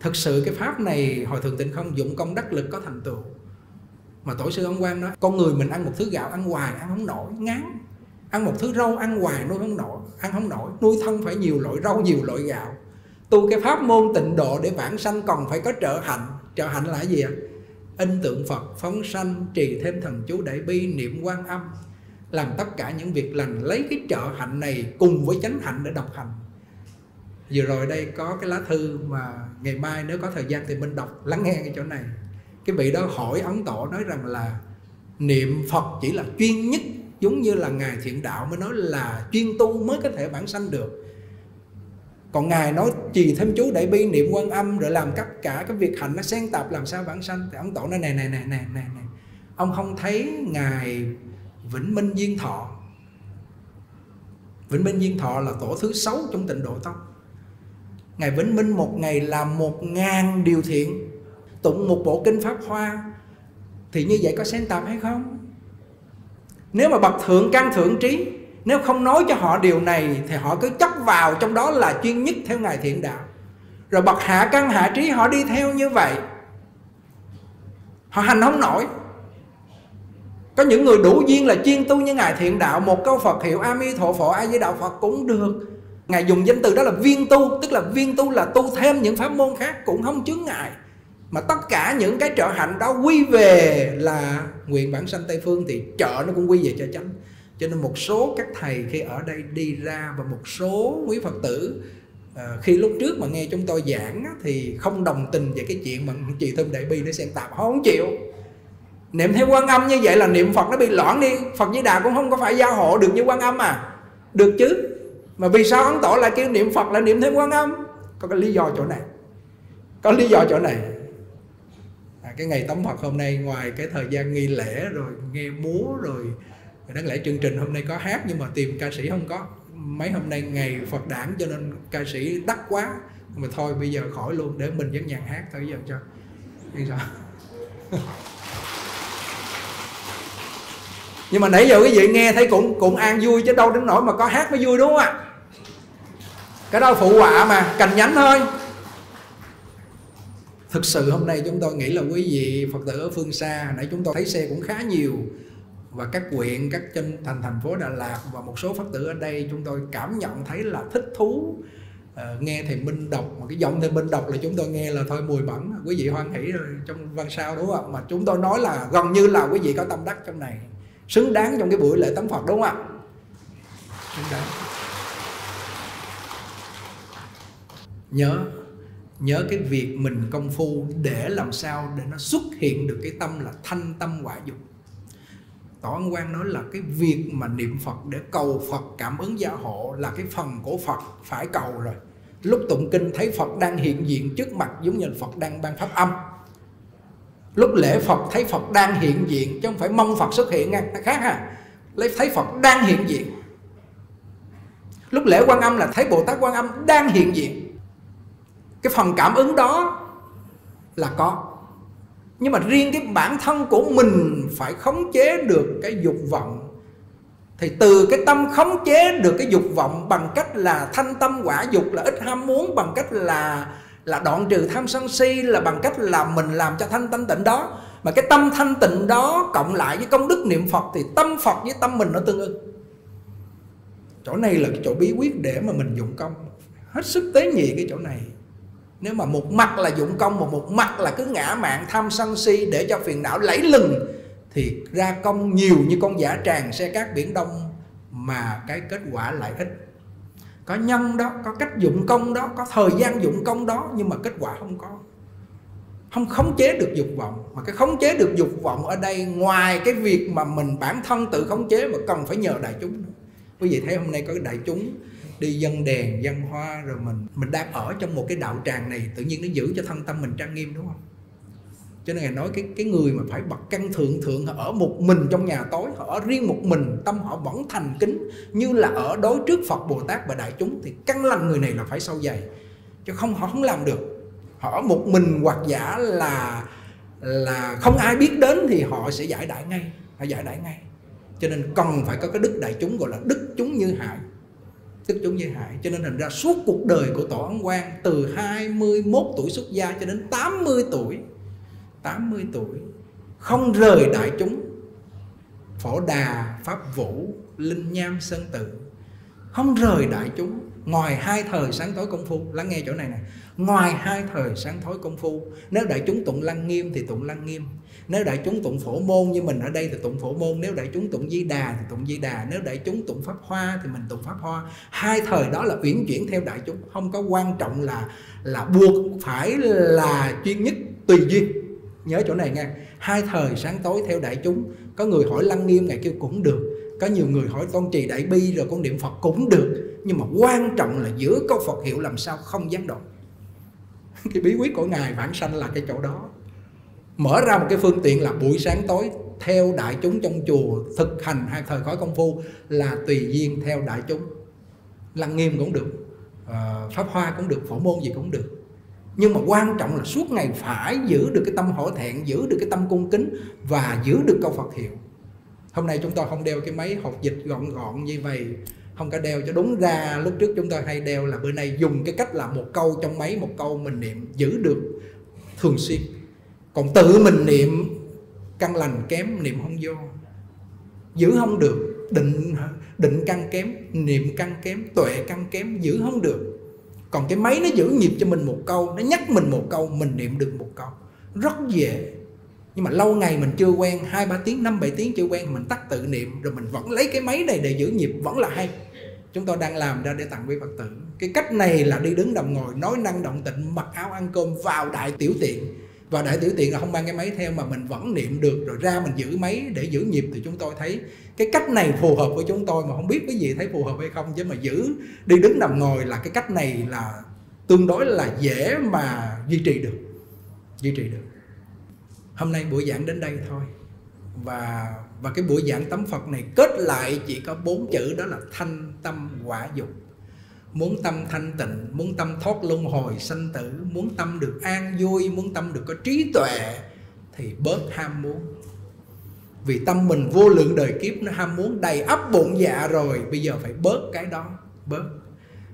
Thực sự cái pháp này hồi thượng tịnh không, dụng công đắc lực có thành tựu. Mà tổ sư ông quan nói, con người mình ăn một thứ gạo ăn hoài ăn không nổi, ngán. Ăn một thứ rau ăn hoài nuôi không nổi, ăn không nổi, nuôi thân phải nhiều loại rau, nhiều loại gạo. Tu cái pháp môn tịnh độ để vãng sanh còn phải có trợ hạnh. Trợ hạnh là gì ạ? In tượng phật phóng sanh trì thêm thần chú đại bi niệm quan âm. Làm tất cả những việc lành, lấy cái trợ hạnh này cùng với chánh hạnh để độc hành vừa rồi đây có cái lá thư mà ngày mai nếu có thời gian thì mình đọc, lắng nghe cái chỗ này. Cái vị đó hỏi ấn tổ nói rằng là niệm phật chỉ là chuyên nhất, giống như là ngài thiện đạo mới nói là chuyên tu mới có thể bản sanh được. Còn ngài nói trì thêm chú đại bi, niệm quan âm, rồi làm tất cả cái việc hạnh nó xen tạp làm sao bản sanh. Thì ông tổ nói này này này này này này ông không thấy ngài vĩnh minh duyên thọ? Vĩnh minh duyên thọ là tổ thứ sáu trong tịnh độ tông. Ngài Vĩnh Minh một ngày làm một ngàn điều thiện. Tụng một bộ kinh Pháp Hoa, Thì như vậy có xen tạp hay không? Nếu mà bậc thượng căn thượng trí, Nếu không nói cho họ điều này, Thì họ cứ chấp vào trong đó là chuyên nhất theo Ngài Thiện Đạo. Rồi bậc hạ căn hạ trí họ đi theo như vậy. Họ hành không nổi. Có những người đủ duyên là chuyên tu như Ngài Thiện Đạo, Một câu Phật hiệu A Di Thọ Phổ A Di Đạo Phật cũng được. Ngài dùng danh từ đó là viên tu Tức là viên tu là tu thêm những pháp môn khác Cũng không chướng ngại. Mà tất cả những cái trợ hạnh đó quy về là nguyện bản sanh Tây Phương Thì trợ nó cũng quy về cho chánh. Cho nên một số các thầy khi ở đây đi ra Và một số quý Phật tử À, khi lúc trước mà nghe chúng tôi giảng á, thì không đồng tình về cái chuyện mà chị thơm đại bi nó xen tạp không chịu. Niệm theo quan âm như vậy là niệm phật nó bị loạn đi. Phật di đà cũng không có phải giao hộ được như quan âm à. Được chứ? Mà vì sao ấn tổ lại kêu niệm phật là niệm thêm quan âm? Có cái lý do chỗ này. Có lý do chỗ này. À, cái ngày tống phật hôm nay ngoài cái thời gian nghi lễ rồi nghe múa rồi đáng lẽ chương trình hôm nay có hát nhưng mà tìm ca sĩ không có. Mấy hôm nay ngày phật đản cho nên ca sĩ đắt quá. Mà thôi bây giờ khỏi luôn để mình vẫn nhàn hát thôi giờ cho. Đi sao? *laughs* nhưng mà nãy giờ quý vị nghe thấy cũng cũng an vui chứ đâu đến nỗi mà có hát mới vui đúng không ạ? Cái đó phụ họa mà cành nhánh thôi. Thực sự hôm nay chúng tôi nghĩ là quý vị phật tử ở phương xa nãy chúng tôi thấy xe cũng khá nhiều. Và các quyện các trên thành thành phố Đà Lạt và một số phật tử ở đây chúng tôi cảm nhận thấy là thích thú. Uh, nghe thầy Minh đọc mà cái giọng thầy Minh đọc là chúng tôi nghe là thôi mùi bẩn. Quý vị hoan hỷ rồi trong văn sao đúng không ạ? Mà chúng tôi nói là gần như là quý vị có tâm đắc trong này xứng đáng trong cái buổi lễ tắm Phật đúng không ạ? Xứng đáng. Nhớ nhớ cái việc mình công phu để làm sao để nó xuất hiện được cái tâm là thanh tâm quả dục. Tổ Ân Quang nói là cái việc mà niệm Phật để cầu Phật cảm ứng gia hộ là cái phần của Phật phải cầu rồi. Lúc tụng kinh thấy Phật đang hiện diện trước mặt giống như là Phật đang ban pháp âm lúc lễ Phật, thấy Phật đang hiện diện chứ không phải mong Phật xuất hiện nha. Nó khác ha? Lấy thấy Phật đang hiện diện. Lúc lễ quan âm là thấy Bồ Tát quan âm đang hiện diện. Cái phần cảm ứng đó là có. Nhưng mà riêng cái bản thân của mình phải khống chế được cái dục vọng. Thì từ cái tâm khống chế được cái dục vọng bằng cách là thanh tâm quả dục là ít ham muốn, bằng cách là là đoạn trừ tham sân si là bằng cách là mình làm cho thanh thanh tịnh đó. Mà cái tâm thanh tịnh đó cộng lại với công đức niệm phật thì tâm phật với tâm mình nó tương ưng. Chỗ này là cái chỗ bí quyết để mà mình dụng công. Hết sức tế nhị cái chỗ này. Nếu mà một mặt là dụng công mà một mặt là cứ ngã mạng tham sân si để cho phiền não lẫy lừng, thì ra công nhiều như con giả tràng xe cát biển đông mà cái kết quả lại ít có nhân đó, có cách dụng công đó, có thời gian dụng công đó, nhưng mà kết quả không có. Không khống chế được dục vọng. Mà cái khống chế được dục vọng ở đây, ngoài cái việc mà mình bản thân tự khống chế mà cần phải nhờ đại chúng. Quý vị thấy hôm nay có cái đại chúng đi dân đèn, dân hoa rồi mình mình đang ở trong một cái đạo tràng này, tự nhiên nó giữ cho thân tâm mình trang nghiêm, đúng không? Cho nên ngài nói cái cái người mà phải bậc căn thượng thượng ở một mình trong nhà tối, họ ở riêng một mình, tâm họ vẫn thành kính, như là ở đối trước phật bồ tát và đại chúng, thì căn lành người này là phải sâu dày. Chứ không, họ không làm được. Họ ở một mình hoặc giả là là không ai biết đến thì họ sẽ giải đại ngay, họ giải đại ngay. Cho nên cần phải có cái đức đại chúng, gọi là đức chúng như hải. Đức chúng như hải. Cho nên thành ra suốt cuộc đời của tổ ấn quang, từ 21 tuổi xuất gia cho đến 80 tuổi 80 tuổi, không rời đại chúng. Phổ đà, pháp vũ, linh nham, sơn tự, không rời đại chúng. Ngoài hai thời sáng tối công phu, lắng nghe chỗ này nè. Ngoài hai thời sáng tối công phu, nếu đại chúng tụng lăng nghiêm thì tụng lăng nghiêm. Nếu đại chúng tụng phổ môn như mình ở đây thì tụng phổ môn. Nếu đại chúng tụng di đà thì tụng di đà. Nếu đại chúng tụng pháp hoa thì mình tụng pháp hoa. Hai thời đó là uyển chuyển theo đại chúng. Không có quan trọng là là buộc phải là chuyên nhất tùy duyên nhớ chỗ này nha. Hai thời sáng tối theo đại chúng, có người hỏi lăng nghiêm ngày kêu cũng được, có nhiều người hỏi con trì đại bi rồi con niệm phật cũng được, nhưng mà quan trọng là giữa câu phật hiệu làm sao không gián đoạn. *laughs* Cái bí quyết của ngài vãng sanh là cái chỗ đó. Mở ra một cái phương tiện là buổi sáng tối theo đại chúng trong chùa thực hành hai thời khói công phu là tùy duyên theo đại chúng. Lăng nghiêm cũng được ờ, pháp hoa cũng được, phổ môn gì cũng được nhưng mà quan trọng là suốt ngày phải giữ được cái tâm hổ thẹn, giữ được cái tâm cung kính và giữ được câu phật hiệu. Hôm nay chúng tôi không đeo cái máy học dịch gọn gọn như vậy, không có đeo cho đúng ra. Lúc trước chúng tôi hay đeo là bữa nay dùng cái cách là một câu trong máy, một câu mình niệm, giữ được thường xuyên. Còn tự mình niệm, căn lành kém, niệm không vô. Giữ không được, định định căn kém, niệm căn kém, tuệ căn kém, giữ không được còn cái máy nó giữ nhịp cho mình một câu, nó nhắc mình một câu, mình niệm được một câu. Rất dễ. Nhưng mà lâu ngày mình chưa quen, hai, ba tiếng, năm, bảy tiếng chưa quen, mình tắt tự niệm, rồi mình vẫn lấy cái máy này để giữ nhịp, vẫn là hay. Chúng tôi đang làm ra để tặng quý phật tử. Cái cách này là đi đứng nằm ngồi, nói năng động tịnh, mặc áo ăn cơm vào đại tiểu tiện và đại tiểu tiện là không mang cái máy theo mà mình vẫn niệm được, rồi ra mình giữ máy để giữ nhịp thì chúng tôi thấy cái cách này phù hợp với chúng tôi mà không biết cái gì thấy phù hợp hay không. Chứ mà giữ đi đứng nằm ngồi là cái cách này là tương đối là dễ mà duy trì được, duy trì được. Hôm nay buổi giảng đến đây thôi. Và và cái buổi giảng tấm Phật này kết lại chỉ có bốn chữ đó là thanh tâm quả dục muốn tâm thanh tịnh, muốn tâm thoát luân hồi sanh tử, muốn tâm được an vui, muốn tâm được có trí tuệ, thì bớt ham muốn. Vì tâm mình vô lượng đời kiếp, nó ham muốn đầy ắp bụng dạ rồi, bây giờ phải bớt cái đó, bớt.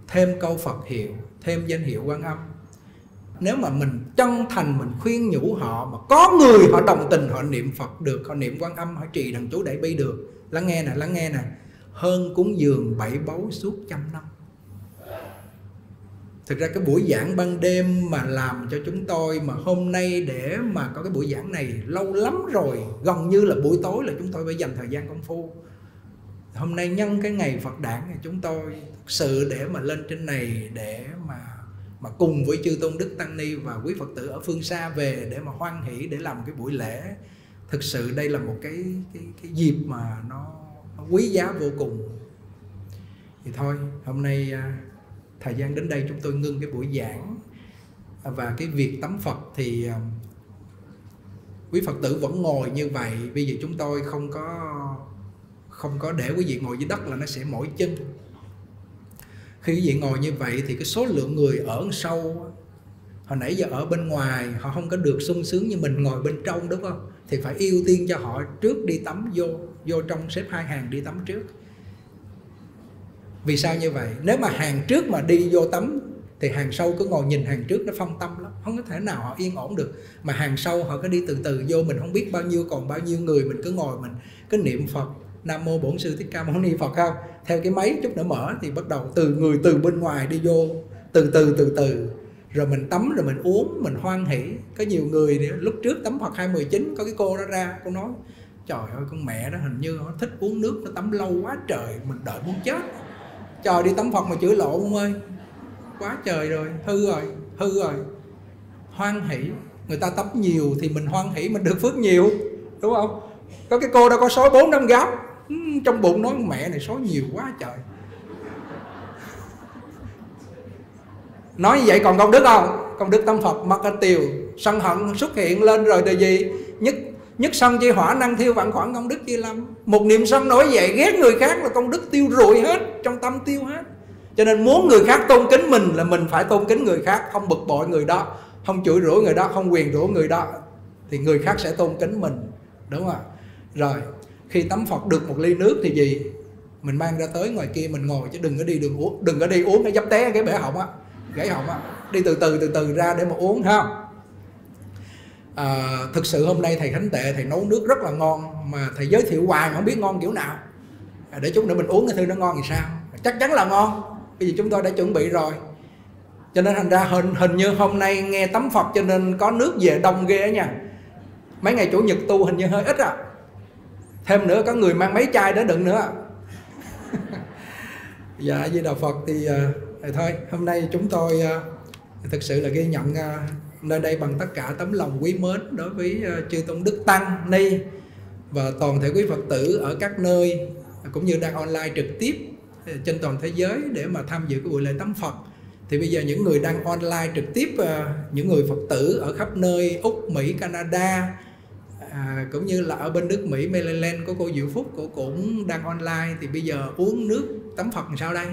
Thêm câu phật hiệu, thêm danh hiệu quan âm. Nếu mà mình chân thành, mình khuyên nhủ họ, mà có người họ đồng tình, họ niệm phật được, họ niệm quan âm, họ trì thằng chú đại bi được. Lắng nghe nè, lắng nghe nè. Hơn cúng dường bảy báu suốt trăm năm thực ra cái buổi giảng ban đêm mà làm cho chúng tôi mà hôm nay để mà có cái buổi giảng này lâu lắm rồi gần như là buổi tối là chúng tôi phải dành thời gian công phu. Hôm nay nhân cái ngày Phật đản thì chúng tôi thực sự để mà lên trên này để mà mà cùng với chư tôn đức tăng ni và quý phật tử ở phương xa về để mà hoan hỷ để làm cái buổi lễ. Thực sự đây là một cái cái cái dịp mà nó, nó quý giá vô cùng. Thì thôi hôm nay à, thời gian đến đây chúng tôi ngưng cái buổi giảng. Và cái việc tắm Phật thì ờ, quý Phật tử vẫn ngồi như vậy. Bây giờ chúng tôi không có không có để quý vị ngồi dưới đất là nó sẽ mỏi chân. Khi quý vị ngồi như vậy thì cái số lượng người ở sâu hồi nãy giờ ở bên ngoài, họ không có được sung sướng như mình ngồi bên trong, đúng không? Thì phải ưu tiên cho họ trước đi tắm, vô vô trong xếp hai hàng đi tắm trước vì sao như vậy? Nếu mà hàng trước mà đi vô tắm, thì hàng sau cứ ngồi nhìn hàng trước nó phong tâm lắm. Không có thể nào họ yên ổn được. Mà hàng sau họ cứ đi từ từ vô mình, không biết bao nhiêu, còn bao nhiêu người mình cứ ngồi mình, cứ niệm phật. Nam mô bổn sư thích ca mâu ni phật không? Theo cái máy chút nữa mở thì bắt đầu từ người từ bên ngoài đi vô, từ từ từ từ. Rồi mình tắm, rồi mình uống, mình hoan hỷ. Có nhiều người thì lúc trước tắm Phật 219 có cái cô đó ra, cô nói, trời ơi, con mẹ đó hình như nó thích uống nước, nó tắm lâu quá trời, mình đợi muốn chết trời đi tắm Phật mà chửi lộ ông ơi. Quá trời rồi, hư rồi hư rồi. Hoan hỷ, người ta tắm nhiều thì mình hoan hỷ mình được phước nhiều, đúng không? Có cái cô đó có số bốn năm gáo trong bụng nói mẹ này số nhiều quá trời. Nói như vậy còn công đức không? Công đức tâm phật, mặc tiều, sân hận xuất hiện lên rồi thì gì? Nhất nhất sân chi hỏa năng thiêu vạn khoản công đức chi lâm. Một niệm sân nổi dậy ghét người khác là công đức tiêu rụi hết, trong tâm tiêu hết. Cho nên muốn người khác tôn kính mình là mình phải tôn kính người khác, không bực bội người đó, không chửi rủa người đó, không quyền rủa người đó, thì người khác sẽ tôn kính mình. Đúng không ạ? Rồi, khi tắm phật được một ly nước thì gì? Mình mang ra tới, ngoài kia mình ngồi, chứ đừng có đi đường uống, đừng có đi uống cái dấp té cái bể họng á, gãy họng á. Đi từ từ từ từ ra để mà uống ha à, thực sự hôm nay thầy khánh tệ thầy nấu nước rất là ngon mà thầy giới thiệu hoài mà không biết ngon kiểu nào. À, để chút nữa mình uống cái thứ nó ngon thì sao? Chắc chắn là ngon bây vì chúng tôi đã chuẩn bị rồi. Cho nên thành ra hình hình như hôm nay nghe tấm phật cho nên có nước về đông ghê nha. Mấy ngày chủ nhật tu hình như hơi ít à. Thêm nữa có người mang mấy chai đó đựng nữa. *laughs* Dạ với đạo phật thì, ờ, thì thôi hôm nay chúng tôi ờ, thực sự là ghi nhận nơi đây bằng tất cả tấm lòng quý mến đối với uh, chư tôn đức tăng ni và toàn thể quý phật tử ở các nơi cũng như đang online trực tiếp ờ, trên toàn thế giới để mà tham dự cái buổi lễ tắm Phật. Thì bây giờ những người đang online trực tiếp ờ, những người Phật tử ở khắp nơi Úc, Mỹ, Canada à, cũng như là ở bên nước Mỹ Maryland có cô Diệu Phúc cô cũng đang online. Thì bây giờ uống nước tắm Phật làm sao đây?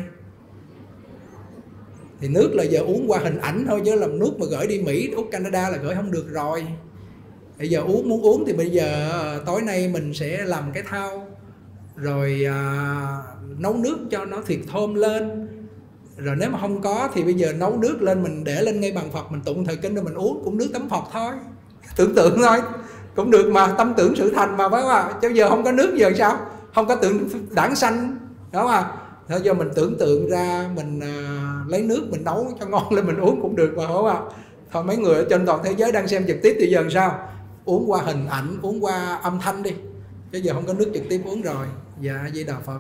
Thì nước là giờ uống qua hình ảnh thôi chứ làm nước mà gửi đi mỹ úc canada là gửi không được rồi. Bây giờ uống muốn uống thì bây giờ ờ, tối nay mình sẽ làm cái thao rồi à, nấu nước cho nó thiệt thơm lên. Rồi nếu mà không có thì bây giờ nấu nước lên mình để lên ngay bàn phật mình tụng thời kinh rồi mình uống cũng nước tắm phật thôi. Tưởng tượng thôi cũng được mà tâm tưởng sự thành mà phải không ạ? Chứ giờ không có nước giờ sao? Không có tượng đảng xanh đó mà Thế do mình tưởng tượng ra mình à, lấy nước mình nấu cho ngon lên mình uống cũng được mà không ạ? Thôi mấy người ở trên toàn thế giới đang xem trực tiếp thì giờ sao? Uống qua hình ảnh uống qua âm thanh đi. Chứ giờ không có nước trực tiếp uống rồi. Dạ di đà phật.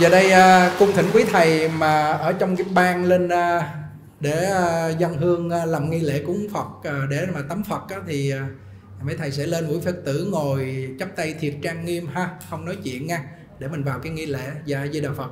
Giờ đây à, cung thỉnh quý thầy mà ở trong cái ban lên à, để à, dân hương à, làm nghi lễ cúng phật à, để mà tắm phật á, thì à, mấy thầy sẽ lên buổi phật tử ngồi chắp tay thiệt trang nghiêm ha. Không nói chuyện nha để mình vào cái nghi lễ gia di đạo phật.